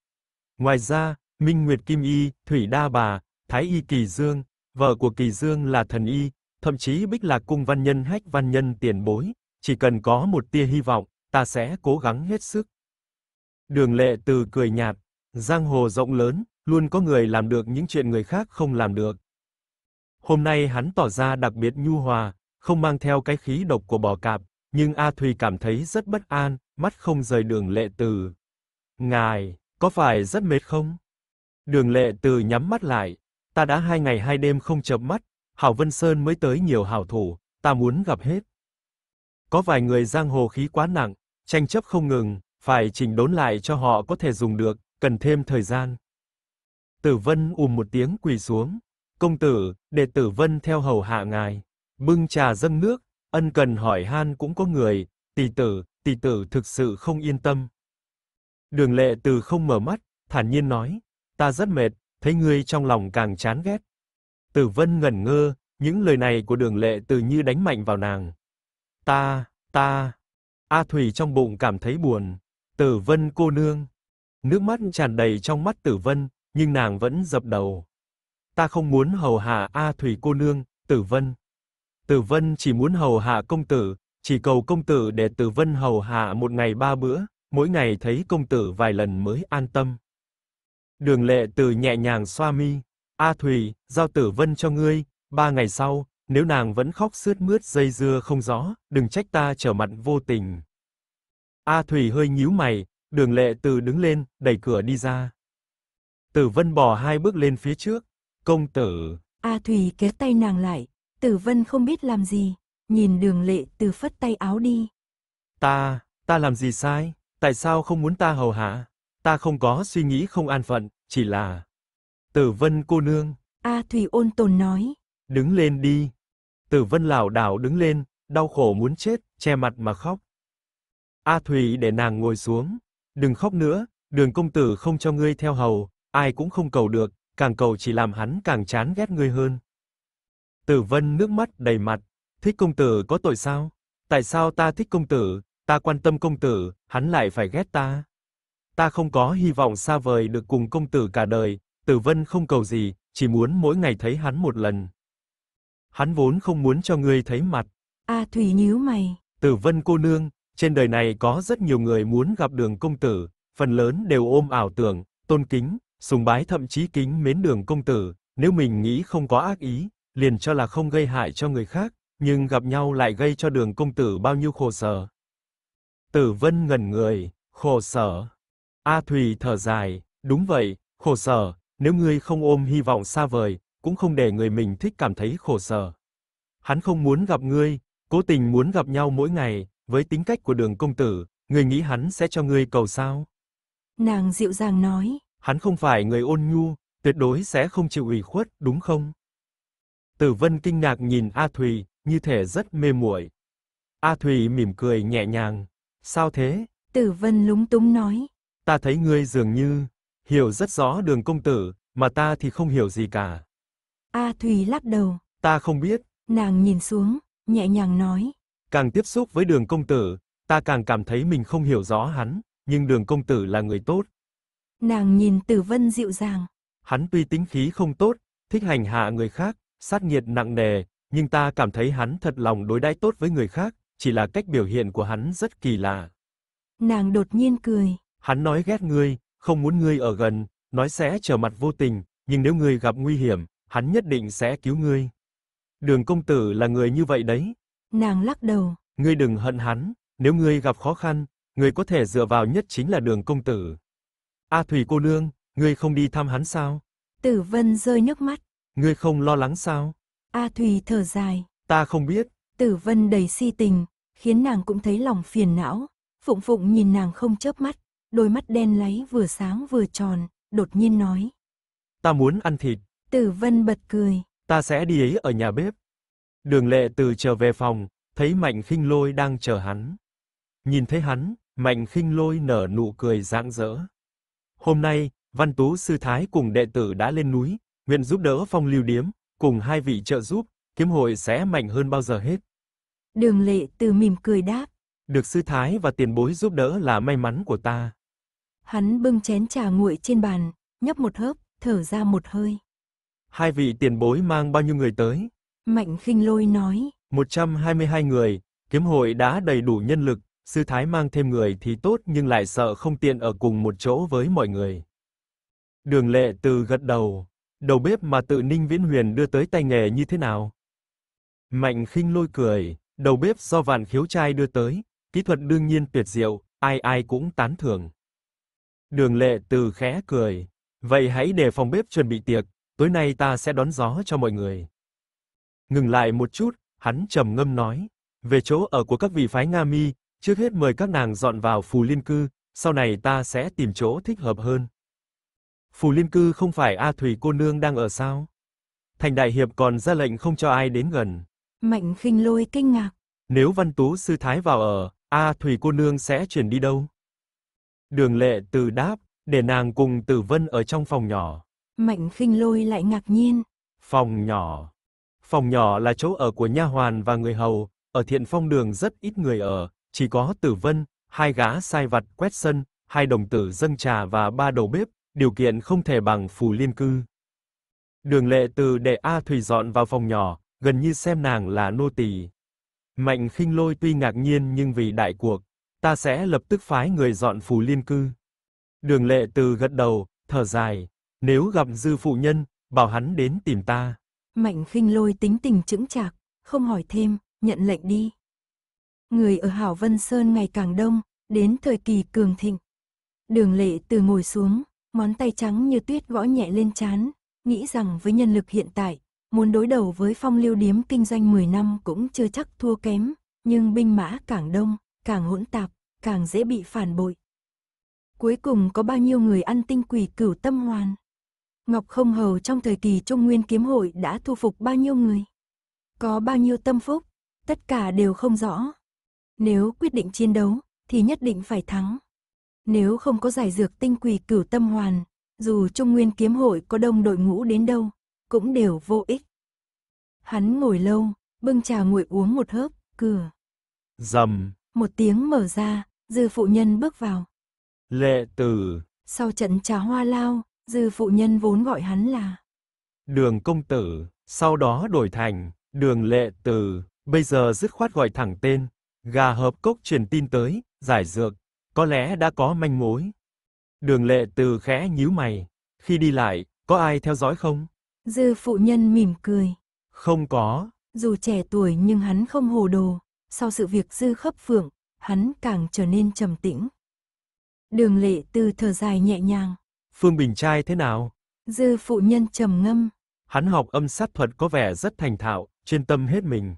Ngoài ra, Minh Nguyệt Kim Y, Thủy Đa Bà, Thái Y Kỳ Dương, vợ của Kỳ Dương là thần y, thậm chí Bích Lạc Cung văn nhân hách văn nhân tiền bối, chỉ cần có một tia hy vọng, ta sẽ cố gắng hết sức. Đường lệ từ cười nhạt, giang hồ rộng lớn, luôn có người làm được những chuyện người khác không làm được. Hôm nay hắn tỏ ra đặc biệt nhu hòa, không mang theo cái khí độc của bò cạp, nhưng A Thùy cảm thấy rất bất an, mắt không rời đường lệ từ. Ngài, có phải rất mệt không? Đường lệ từ nhắm mắt lại, ta đã hai ngày hai đêm không chợp mắt, Hảo Vân Sơn mới tới nhiều hảo thủ, ta muốn gặp hết. Có vài người giang hồ khí quá nặng, tranh chấp không ngừng, phải chỉnh đốn lại cho họ có thể dùng được, cần thêm thời gian. Tử Vân ùm một tiếng quỳ xuống. Công tử, đệ tử Vân theo hầu hạ ngài. Bưng trà dâng nước, ân cần hỏi han cũng có người, tỷ tử, tỷ tử thực sự không yên tâm. Đường lệ từ không mở mắt, thản nhiên nói, ta rất mệt, thấy ngươi trong lòng càng chán ghét. Tử Vân ngẩn ngơ, những lời này của đường lệ từ như đánh mạnh vào nàng. Ta, ta, A Thủy trong bụng cảm thấy buồn. Tử Vân cô nương. Nước mắt tràn đầy trong mắt Tử Vân, nhưng nàng vẫn dập đầu. Ta không muốn hầu hạ A Thủy cô nương, Tử Vân. Tử Vân chỉ muốn hầu hạ công tử, chỉ cầu công tử để Tử Vân hầu hạ một ngày ba bữa, mỗi ngày thấy công tử vài lần mới an tâm. Đường lệ từ nhẹ nhàng xoa mi, A Thủy, giao Tử Vân cho ngươi, ba ngày sau, nếu nàng vẫn khóc sướt mướt dây dưa không rõ, đừng trách ta trở mặt vô tình. A Thủy hơi nhíu mày, đường lệ từ đứng lên, đẩy cửa đi ra. Tử Vân bò hai bước lên phía trước, công tử. A Thủy kéo tay nàng lại, Tử Vân không biết làm gì, nhìn đường lệ từ phất tay áo đi. Ta, ta làm gì sai, tại sao không muốn ta hầu hạ? Ta không có suy nghĩ không an phận, chỉ là... Tử Vân cô nương. A Thủy ôn tồn nói. Đứng lên đi. Tử Vân lảo đảo đứng lên, đau khổ muốn chết, che mặt mà khóc. A Thủy để nàng ngồi xuống. Đừng khóc nữa, đường công tử không cho ngươi theo hầu, ai cũng không cầu được, càng cầu chỉ làm hắn càng chán ghét ngươi hơn. Tử Vân nước mắt đầy mặt, thích công tử có tội sao? Tại sao ta thích công tử, ta quan tâm công tử, hắn lại phải ghét ta? Ta không có hy vọng xa vời được cùng công tử cả đời, Tử Vân không cầu gì, chỉ muốn mỗi ngày thấy hắn một lần. Hắn vốn không muốn cho ngươi thấy mặt. A Thủy nhíu mày. Tử Vân cô nương, trên đời này có rất nhiều người muốn gặp đường công tử, phần lớn đều ôm ảo tưởng, tôn kính, sùng bái thậm chí kính mến đường công tử, nếu mình nghĩ không có ác ý, liền cho là không gây hại cho người khác, nhưng gặp nhau lại gây cho đường công tử bao nhiêu khổ sở. Tử Vân ngẩn người, khổ sở. A Thùy thở dài, đúng vậy, khổ sở, nếu ngươi không ôm hy vọng xa vời, cũng không để người mình thích cảm thấy khổ sở. Hắn không muốn gặp ngươi, cố tình muốn gặp nhau mỗi ngày, với tính cách của đường công tử, ngươi nghĩ hắn sẽ cho ngươi cầu sao? Nàng dịu dàng nói. Hắn không phải người ôn nhu, tuyệt đối sẽ không chịu ủy khuất, đúng không? Tử Vân kinh ngạc nhìn A Thùy, như thể rất mê muội. A Thùy mỉm cười nhẹ nhàng. Sao thế? Tử Vân lúng túng nói. Ta thấy ngươi dường như hiểu rất rõ đường công tử, mà ta thì không hiểu gì cả. A Thùy lắc đầu. Ta không biết. Nàng nhìn xuống, nhẹ nhàng nói. Càng tiếp xúc với đường công tử, ta càng cảm thấy mình không hiểu rõ hắn, nhưng đường công tử là người tốt. Nàng nhìn Tử Vân dịu dàng. Hắn tuy tính khí không tốt, thích hành hạ người khác, sát nghiệt nặng nề, nhưng ta cảm thấy hắn thật lòng đối đãi tốt với người khác, chỉ là cách biểu hiện của hắn rất kỳ lạ. Nàng đột nhiên cười. Hắn nói ghét ngươi, không muốn ngươi ở gần, nói sẽ trở mặt vô tình, nhưng nếu ngươi gặp nguy hiểm, hắn nhất định sẽ cứu ngươi. Đường công tử là người như vậy đấy. Nàng lắc đầu. Ngươi đừng hận hắn, nếu ngươi gặp khó khăn, người có thể dựa vào nhất chính là đường công tử. A Thủy cô nương, ngươi không đi thăm hắn sao? Tử Vân rơi nước mắt. Ngươi không lo lắng sao? A Thủy thở dài. Ta không biết. Tử Vân đầy si tình, khiến nàng cũng thấy lòng phiền não. Phụng Phụng nhìn nàng không chớp mắt, đôi mắt đen láy vừa sáng vừa tròn, đột nhiên nói. Ta muốn ăn thịt. Tử Vân bật cười. Ta sẽ đi ấy ở nhà bếp. Đường lệ từ trở về phòng, thấy Mạnh khinh lôi đang chờ hắn. Nhìn thấy hắn, Mạnh khinh lôi nở nụ cười rạng rỡ. Hôm nay, Văn Tú Sư Thái cùng đệ tử đã lên núi, nguyện giúp đỡ phong lưu điếm, cùng hai vị trợ giúp, kiếm hội sẽ mạnh hơn bao giờ hết. Đường lệ từ mỉm cười đáp. Được Sư Thái và tiền bối giúp đỡ là may mắn của ta. Hắn bưng chén trà nguội trên bàn, nhấp một hớp, thở ra một hơi. Hai vị tiền bối mang bao nhiêu người tới? Mạnh khinh lôi nói. 122 người, kiếm hội đã đầy đủ nhân lực, sư thái mang thêm người thì tốt nhưng lại sợ không tiện ở cùng một chỗ với mọi người. Đường lệ từ gật đầu, đầu bếp mà tự Ninh Viễn Huyền đưa tới tay nghề như thế nào? Mạnh khinh lôi cười, đầu bếp do vạn khiếu trai đưa tới, kỹ thuật đương nhiên tuyệt diệu, ai ai cũng tán thưởng. Đường lệ từ khẽ cười, vậy hãy để phòng bếp chuẩn bị tiệc, tối nay ta sẽ đón gió cho mọi người. Ngừng lại một chút, hắn trầm ngâm nói, về chỗ ở của các vị phái Nga Mi, trước hết mời các nàng dọn vào phù liên cư, sau này ta sẽ tìm chỗ thích hợp hơn. Phù liên cư không phải A Thủy cô nương đang ở sao? Thành đại hiệp còn ra lệnh không cho ai đến gần. Mạnh khinh lôi kinh ngạc. Nếu văn tú sư thái vào ở, A Thủy cô nương sẽ chuyển đi đâu? Đường lệ từ đáp, để nàng cùng tử vân ở trong phòng nhỏ. Mạnh khinh lôi lại ngạc nhiên. Phòng nhỏ. Phòng nhỏ là chỗ ở của nha hoàn và người hầu, ở thiện phong đường rất ít người ở, chỉ có tử vân, hai gã sai vặt quét sân, hai đồng tử dâng trà và ba đầu bếp, điều kiện không thể bằng phù liên cư. Đường lệ từ để A Thủy dọn vào phòng nhỏ, gần như xem nàng là nô tỳ. Mạnh khinh lôi tuy ngạc nhiên nhưng vì đại cuộc, ta sẽ lập tức phái người dọn phù liên cư. Đường lệ từ gật đầu, thở dài, nếu gặp dư phụ nhân, bảo hắn đến tìm ta. Mạnh khinh lôi tính tình chững chạc, không hỏi thêm, nhận lệnh đi. Người ở Hảo Vân Sơn ngày càng đông, đến thời kỳ cường thịnh. Đường lệ từ ngồi xuống, món tay trắng như tuyết gõ nhẹ lên chán, nghĩ rằng với nhân lực hiện tại, muốn đối đầu với phong lưu điếm kinh doanh 10 năm cũng chưa chắc thua kém, nhưng binh mã càng đông, càng hỗn tạp, càng dễ bị phản bội. Cuối cùng có bao nhiêu người ăn tinh quỷ cửu tâm hoàn? Ngọc Không Hầu trong thời kỳ Trung Nguyên Kiếm Hội đã thu phục bao nhiêu người? Có bao nhiêu tâm phúc? Tất cả đều không rõ. Nếu quyết định chiến đấu, thì nhất định phải thắng. Nếu không có giải dược tinh quỷ cửu tâm hoàn, dù Trung Nguyên Kiếm Hội có đông đội ngũ đến đâu, cũng đều vô ích. Hắn ngồi lâu, bưng trà nguội uống một hớp, cửa. Dầm. Một tiếng mở ra, dư phụ nhân bước vào. Lệ tử. Sau trận trà hoa lao, dư phụ nhân vốn gọi hắn là Đường công tử, sau đó đổi thành đường lệ tử, bây giờ dứt khoát gọi thẳng tên. Gà hợp cốc truyền tin tới, giải dược, có lẽ đã có manh mối. Đường lệ từ khẽ nhíu mày, Khi đi lại, có ai theo dõi không? Dư phụ nhân mỉm cười. Không có. Dù trẻ tuổi nhưng hắn không hồ đồ. Sau sự việc dư khấp phượng, hắn càng trở nên trầm tĩnh. Đường lệ từ thở dài nhẹ nhàng. Phương Bình trai thế nào? Dư phụ nhân trầm ngâm. Hắn học âm sát thuật có vẻ rất thành thạo, chuyên tâm hết mình.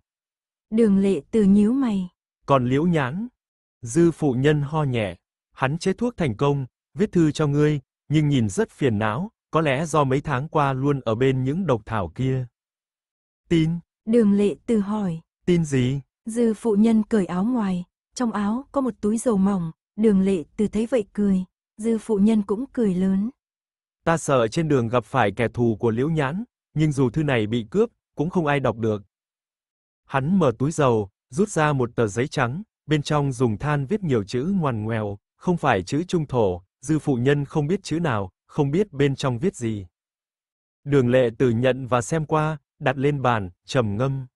Đường lệ từ nhíu mày. Còn liễu nhãn? Dư phụ nhân ho nhẹ. Hắn chế thuốc thành công, viết thư cho ngươi, nhưng nhìn rất phiền não, có lẽ do mấy tháng qua luôn ở bên những độc thảo kia. Tin? Đường lệ từ hỏi. Tin gì? Dư phụ nhân cởi áo ngoài, trong áo có một túi dầu mỏng, đường lệ từ thấy vậy cười. Dư phụ nhân cũng cười lớn. Ta sợ trên đường gặp phải kẻ thù của liễu nhãn, nhưng dù thư này bị cướp, cũng không ai đọc được. Hắn mở túi dầu, rút ra một tờ giấy trắng, bên trong dùng than viết nhiều chữ ngoằn ngoèo, không phải chữ trung thổ, dư phụ nhân không biết chữ nào, không biết bên trong viết gì. Đường lệ từ nhận và xem qua, đặt lên bàn, trầm ngâm.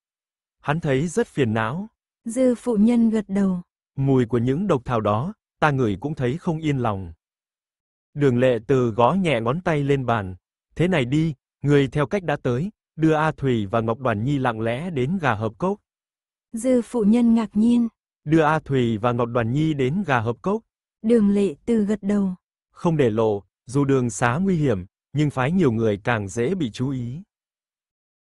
Hắn thấy rất phiền não. Dư phụ nhân gật đầu. Mùi của những độc thảo đó, ta ngửi cũng thấy không yên lòng. Đường lệ từ gõ nhẹ ngón tay lên bàn. Thế này đi, người theo cách đã tới, đưa A Thủy và Ngọc Đoàn Nhi lặng lẽ đến gà hợp cốc. Dư phụ nhân ngạc nhiên. Đưa A Thủy và Ngọc Đoàn Nhi đến gà hợp cốc. Đường lệ từ gật đầu. Không để lộ, dù đường xá nguy hiểm, nhưng phái nhiều người càng dễ bị chú ý.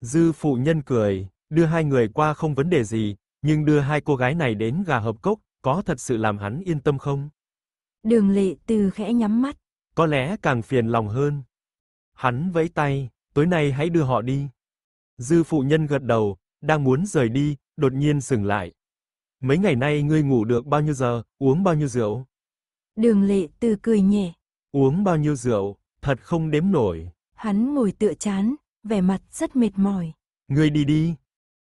Dư phụ nhân cười, đưa hai người qua không vấn đề gì, nhưng đưa hai cô gái này đến gà hợp cốc, có thật sự làm hắn yên tâm không? Đường lệ từ khẽ nhắm mắt. Có lẽ càng phiền lòng hơn. Hắn vẫy tay, tối nay hãy đưa họ đi. Dư phụ nhân gật đầu, đang muốn rời đi, đột nhiên dừng lại. Mấy ngày nay ngươi ngủ được bao nhiêu giờ, uống bao nhiêu rượu? Đường lệ từ cười nhẹ. Uống bao nhiêu rượu, thật không đếm nổi. Hắn ngồi tựa chán, vẻ mặt rất mệt mỏi. Ngươi đi đi.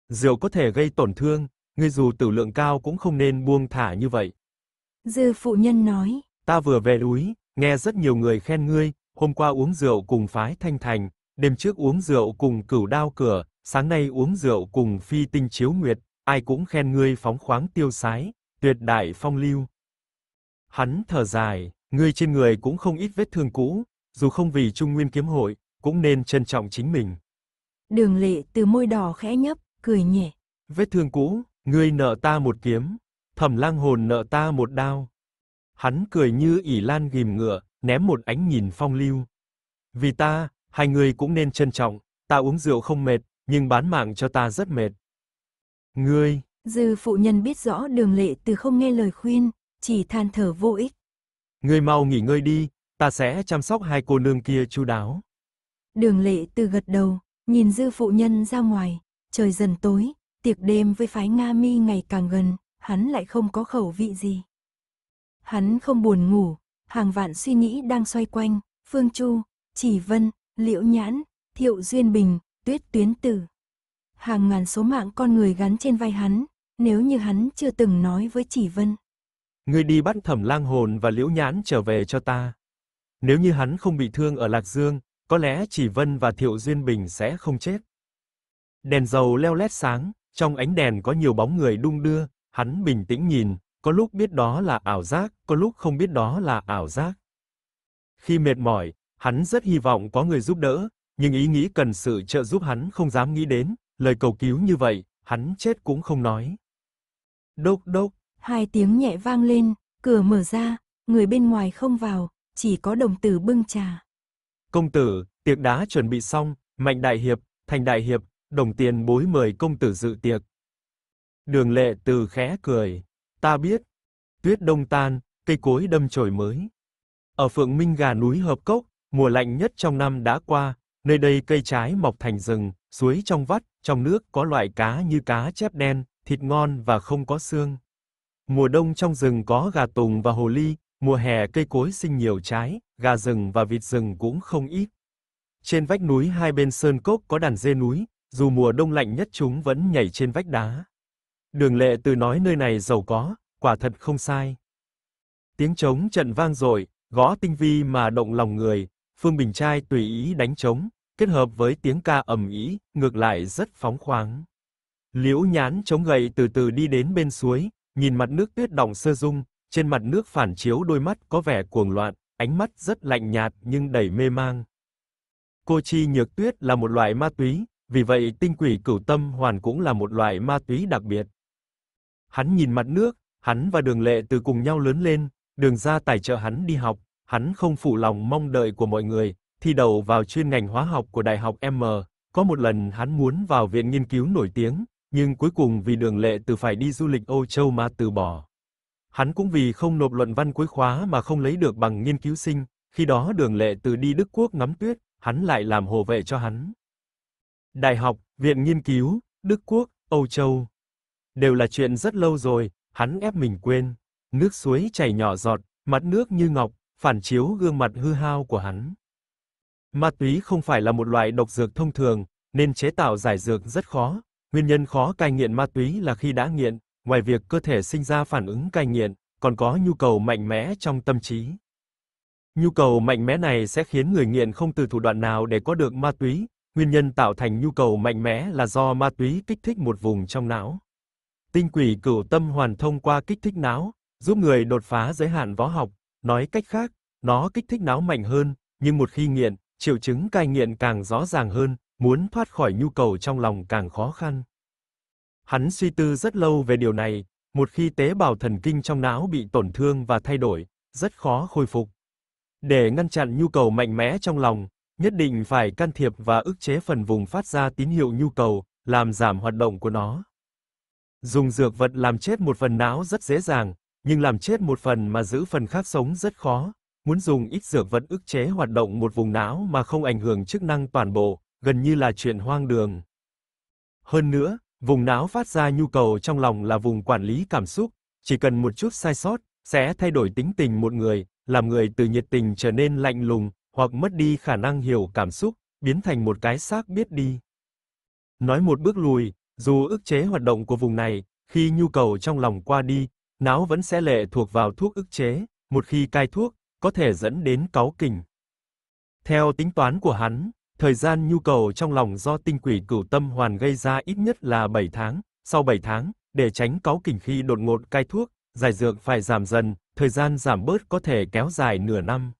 Rượu có thể gây tổn thương, ngươi dù tử lượng cao cũng không nên buông thả như vậy. Dư phụ nhân nói. Ta vừa về núi, nghe rất nhiều người khen ngươi, hôm qua uống rượu cùng phái thanh thành, đêm trước uống rượu cùng cửu đao cửa, sáng nay uống rượu cùng phi tinh chiếu nguyệt, ai cũng khen ngươi phóng khoáng tiêu sái, tuyệt đại phong lưu. Hắn thở dài, ngươi trên người cũng không ít vết thương cũ, dù không vì Trung Nguyên Kiếm Hội, cũng nên trân trọng chính mình. Đường lệ từ môi đỏ khẽ nhấp, cười nhẹ. Vết thương cũ, ngươi nợ ta một kiếm, thẩm lang hồn nợ ta một đao. Hắn cười như ỉ lan ghim ngựa, ném một ánh nhìn phong lưu. Vì ta, hai người cũng nên trân trọng, ta uống rượu không mệt, nhưng bán mạng cho ta rất mệt. Ngươi, Dư phụ nhân biết rõ đường lệ từ không nghe lời khuyên, chỉ than thở vô ích. ngươi mau nghỉ ngơi đi, ta sẽ chăm sóc hai cô nương kia chu đáo. Đường lệ từ gật đầu, nhìn dư phụ nhân ra ngoài, trời dần tối, tiệc đêm với phái Nga mi ngày càng gần, hắn lại không có khẩu vị gì. Hắn không buồn ngủ, hàng vạn suy nghĩ đang xoay quanh, Phương Chu, Chỉ Vân, Liễu Nhãn, Thiệu Duyên Bình, Tuyết Tuyến Tử. Hàng ngàn số mạng con người gắn trên vai hắn, nếu như hắn chưa từng nói với Chỉ Vân. Ngươi đi bắt thẩm lang hồn và liễu nhãn trở về cho ta. Nếu như hắn không bị thương ở Lạc Dương, có lẽ chỉ Vân và Thiệu Duyên Bình sẽ không chết. Đèn dầu leo lét sáng, trong ánh đèn có nhiều bóng người đung đưa, hắn bình tĩnh nhìn, có lúc biết đó là ảo giác, có lúc không biết đó là ảo giác. Khi mệt mỏi, hắn rất hy vọng có người giúp đỡ, nhưng ý nghĩ cần sự trợ giúp hắn không dám nghĩ đến, lời cầu cứu như vậy, hắn chết cũng không nói. Đốc đốc, Hai tiếng nhẹ vang lên, cửa mở ra, người bên ngoài không vào, chỉ có đồng tử bưng trà. công tử, tiệc đã chuẩn bị xong, mạnh đại hiệp, thành đại hiệp, đồng tiền bối mời công tử dự tiệc. Đường lệ từ khẽ cười, ta biết, tuyết đông tan, cây cối đâm chồi mới. Ở phượng minh gà núi hợp cốc, mùa lạnh nhất trong năm đã qua, nơi đây cây trái mọc thành rừng, suối trong vắt, trong nước có loại cá như cá chép đen, thịt ngon và không có xương. Mùa đông trong rừng có gà tùng và hồ ly, mùa hè cây cối sinh nhiều trái, gà rừng và vịt rừng cũng không ít. Trên vách núi hai bên sơn cốc có đàn dê núi, dù mùa đông lạnh nhất chúng vẫn nhảy trên vách đá. Đường lệ từ nói nơi này giàu có, quả thật không sai. Tiếng trống trận vang dội, gõ tinh vi mà động lòng người, Phương Bình Trai tùy ý đánh trống, kết hợp với tiếng ca ầm ĩ, ngược lại rất phóng khoáng. Liễu nhán chống gậy từ từ đi đến bên suối, nhìn mặt nước tuyết đọng sơ dung, trên mặt nước phản chiếu đôi mắt có vẻ cuồng loạn, ánh mắt rất lạnh nhạt nhưng đầy mê mang. Cô chi nhược tuyết là một loại ma túy, vì vậy tinh quỷ cửu tâm hoàn cũng là một loại ma túy đặc biệt. Hắn nhìn mặt nước, hắn và đường lệ từ cùng nhau lớn lên, đường gia tài trợ hắn đi học, hắn không phụ lòng mong đợi của mọi người, thi đậu vào chuyên ngành hóa học của Đại học M. Có một lần hắn muốn vào viện nghiên cứu nổi tiếng, nhưng cuối cùng vì đường lệ từ phải đi du lịch Âu Châu mà từ bỏ. Hắn cũng vì không nộp luận văn cuối khóa mà không lấy được bằng nghiên cứu sinh, khi đó đường lệ từ đi Đức Quốc ngắm tuyết, hắn lại làm hộ vệ cho hắn. Đại học, viện nghiên cứu, Đức Quốc, Âu Châu. Đều là chuyện rất lâu rồi, hắn ép mình quên. Nước suối chảy nhỏ giọt, mặt nước như ngọc, phản chiếu gương mặt hư hao của hắn. Ma túy không phải là một loại độc dược thông thường, nên chế tạo giải dược rất khó. Nguyên nhân khó cai nghiện ma túy là khi đã nghiện, ngoài việc cơ thể sinh ra phản ứng cai nghiện, còn có nhu cầu mạnh mẽ trong tâm trí. Nhu cầu mạnh mẽ này sẽ khiến người nghiện không từ thủ đoạn nào để có được ma túy, nguyên nhân tạo thành nhu cầu mạnh mẽ là do ma túy kích thích một vùng trong não. Tinh quỷ cửu tâm hoàn thông qua kích thích não, giúp người đột phá giới hạn võ học, nói cách khác, nó kích thích não mạnh hơn, nhưng một khi nghiện, triệu chứng cai nghiện càng rõ ràng hơn, muốn thoát khỏi nhu cầu trong lòng càng khó khăn. Hắn suy tư rất lâu về điều này, một khi tế bào thần kinh trong não bị tổn thương và thay đổi, rất khó khôi phục. Để ngăn chặn nhu cầu mạnh mẽ trong lòng, nhất định phải can thiệp và ức chế phần vùng phát ra tín hiệu nhu cầu, làm giảm hoạt động của nó. Dùng dược vật làm chết một phần não rất dễ dàng, nhưng làm chết một phần mà giữ phần khác sống rất khó. Muốn dùng ít dược vật ức chế hoạt động một vùng não mà không ảnh hưởng chức năng toàn bộ, gần như là chuyện hoang đường. Hơn nữa, vùng não phát ra nhu cầu trong lòng là vùng quản lý cảm xúc, chỉ cần một chút sai sót, sẽ thay đổi tính tình một người, làm người từ nhiệt tình trở nên lạnh lùng, hoặc mất đi khả năng hiểu cảm xúc, biến thành một cái xác biết đi. Nói một bước lùi, dù ức chế hoạt động của vùng này, khi nhu cầu trong lòng qua đi, não vẫn sẽ lệ thuộc vào thuốc ức chế, một khi cai thuốc, có thể dẫn đến cáu kỉnh. Theo tính toán của hắn, thời gian nhu cầu trong lòng do tinh quỷ cửu tâm hoàn gây ra ít nhất là 7 tháng, sau 7 tháng, để tránh cáu kỉnh khi đột ngột cai thuốc, giải dược phải giảm dần, thời gian giảm bớt có thể kéo dài nửa năm.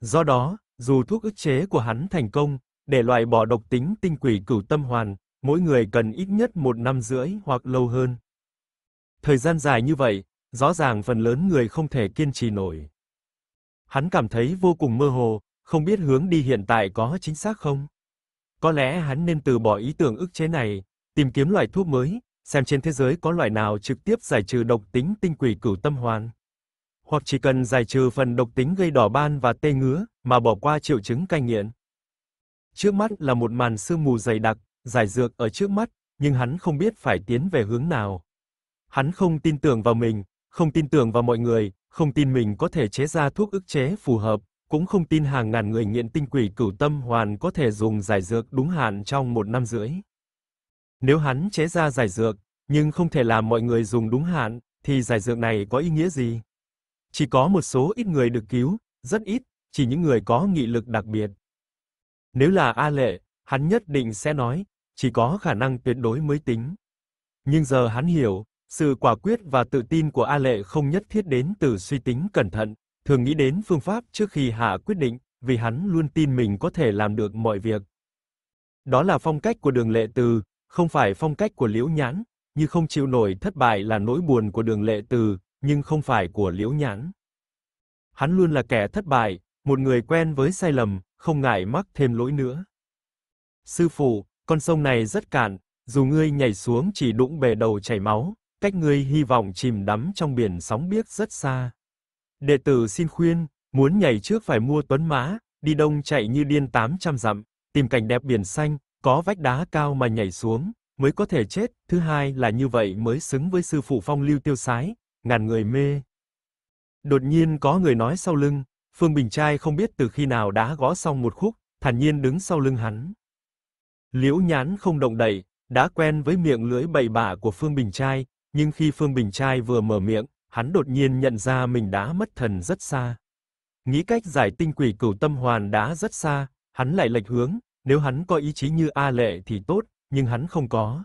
Do đó, dù thuốc ức chế của hắn thành công, để loại bỏ độc tính tinh quỷ cửu tâm hoàn, mỗi người cần ít nhất một năm rưỡi hoặc lâu hơn. Thời gian dài như vậy, rõ ràng phần lớn người không thể kiên trì nổi. Hắn cảm thấy vô cùng mơ hồ, không biết hướng đi hiện tại có chính xác không. Có lẽ hắn nên từ bỏ ý tưởng ức chế này, tìm kiếm loại thuốc mới, xem trên thế giới có loại nào trực tiếp giải trừ độc tính tinh quỷ cửu tâm hoàn. Hoặc chỉ cần giải trừ phần độc tính gây đỏ ban và tê ngứa, mà bỏ qua triệu chứng cai nghiện. Trước mắt là một màn sương mù dày đặc, giải dược ở trước mắt, nhưng hắn không biết phải tiến về hướng nào. Hắn không tin tưởng vào mình, không tin tưởng vào mọi người, không tin mình có thể chế ra thuốc ức chế phù hợp, cũng không tin hàng ngàn người nghiện tinh quỷ cửu tâm hoàn có thể dùng giải dược đúng hạn trong một năm rưỡi. Nếu hắn chế ra giải dược, nhưng không thể làm mọi người dùng đúng hạn, thì giải dược này có ý nghĩa gì? Chỉ có một số ít người được cứu, rất ít, chỉ những người có nghị lực đặc biệt. Nếu là A Lệ, hắn nhất định sẽ nói, chỉ có khả năng tuyệt đối mới tính. Nhưng giờ hắn hiểu, sự quả quyết và tự tin của A Lệ không nhất thiết đến từ suy tính cẩn thận, thường nghĩ đến phương pháp trước khi hạ quyết định, vì hắn luôn tin mình có thể làm được mọi việc. Đó là phong cách của đường lệ từ, không phải phong cách của liễu nhãn, như không chịu nổi thất bại là nỗi buồn của đường lệ từ, nhưng không phải của liễu nhãn. Hắn luôn là kẻ thất bại, một người quen với sai lầm, không ngại mắc thêm lỗi nữa. Sư phụ, con sông này rất cạn, dù ngươi nhảy xuống chỉ đụng bề đầu chảy máu, cách ngươi hy vọng chìm đắm trong biển sóng biếc rất xa. Đệ tử xin khuyên, muốn nhảy trước phải mua tuấn mã, đi đông chạy như điên 800 dặm, tìm cảnh đẹp biển xanh, có vách đá cao mà nhảy xuống, mới có thể chết. Thứ hai là như vậy mới xứng với sư phụ phong lưu tiêu sái, ngàn người mê. Đột nhiên có người nói sau lưng, Phương Bình Trai không biết từ khi nào đã gõ xong một khúc, thản nhiên đứng sau lưng hắn. Liễu nhán không động đậy, đã quen với miệng lưỡi bậy bạ của Phương Bình Trai, nhưng khi Phương Bình Trai vừa mở miệng, hắn đột nhiên nhận ra mình đã mất thần rất xa. Nghĩ cách giải tinh quỷ cửu tâm hoàn đã rất xa, hắn lại lệch hướng, nếu hắn có ý chí như A Lệ thì tốt, nhưng hắn không có.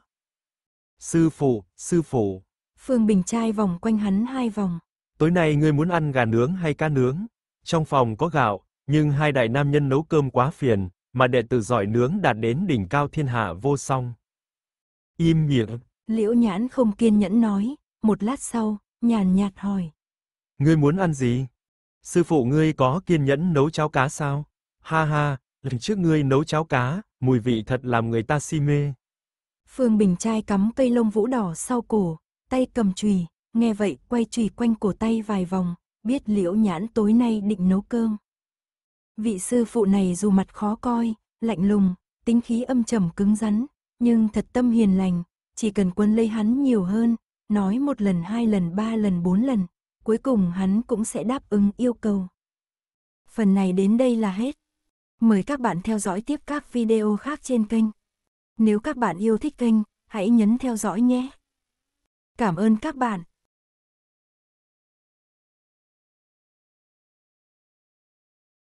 Sư phụ, sư phụ. Phương Bình trai vòng quanh hắn hai vòng. Tối nay ngươi muốn ăn gà nướng hay cá nướng? Trong phòng có gạo, nhưng hai đại nam nhân nấu cơm quá phiền, mà đệ tử giỏi nướng đạt đến đỉnh cao thiên hạ vô song. Im miệng, Liễu nhãn không kiên nhẫn nói, một lát sau, nhàn nhạt hỏi. ngươi muốn ăn gì? Sư phụ ngươi có kiên nhẫn nấu cháo cá sao? Ha ha, lần trước ngươi nấu cháo cá, mùi vị thật làm người ta si mê. Phương Bình trai cắm cây lông vũ đỏ sau cổ, tay cầm chùy, nghe vậy quay chùy quanh cổ tay vài vòng, biết liễu nhãn tối nay định nấu cơm. Vị sư phụ này dù mặt khó coi, lạnh lùng, tính khí âm trầm cứng rắn, nhưng thật tâm hiền lành, chỉ cần quân lấy hắn nhiều hơn, nói một lần hai lần ba lần bốn lần, cuối cùng hắn cũng sẽ đáp ứng yêu cầu. Phần này đến đây là hết. Mời các bạn theo dõi tiếp các video khác trên kênh. Nếu các bạn yêu thích kênh, hãy nhấn theo dõi nhé. Cảm ơn các bạn.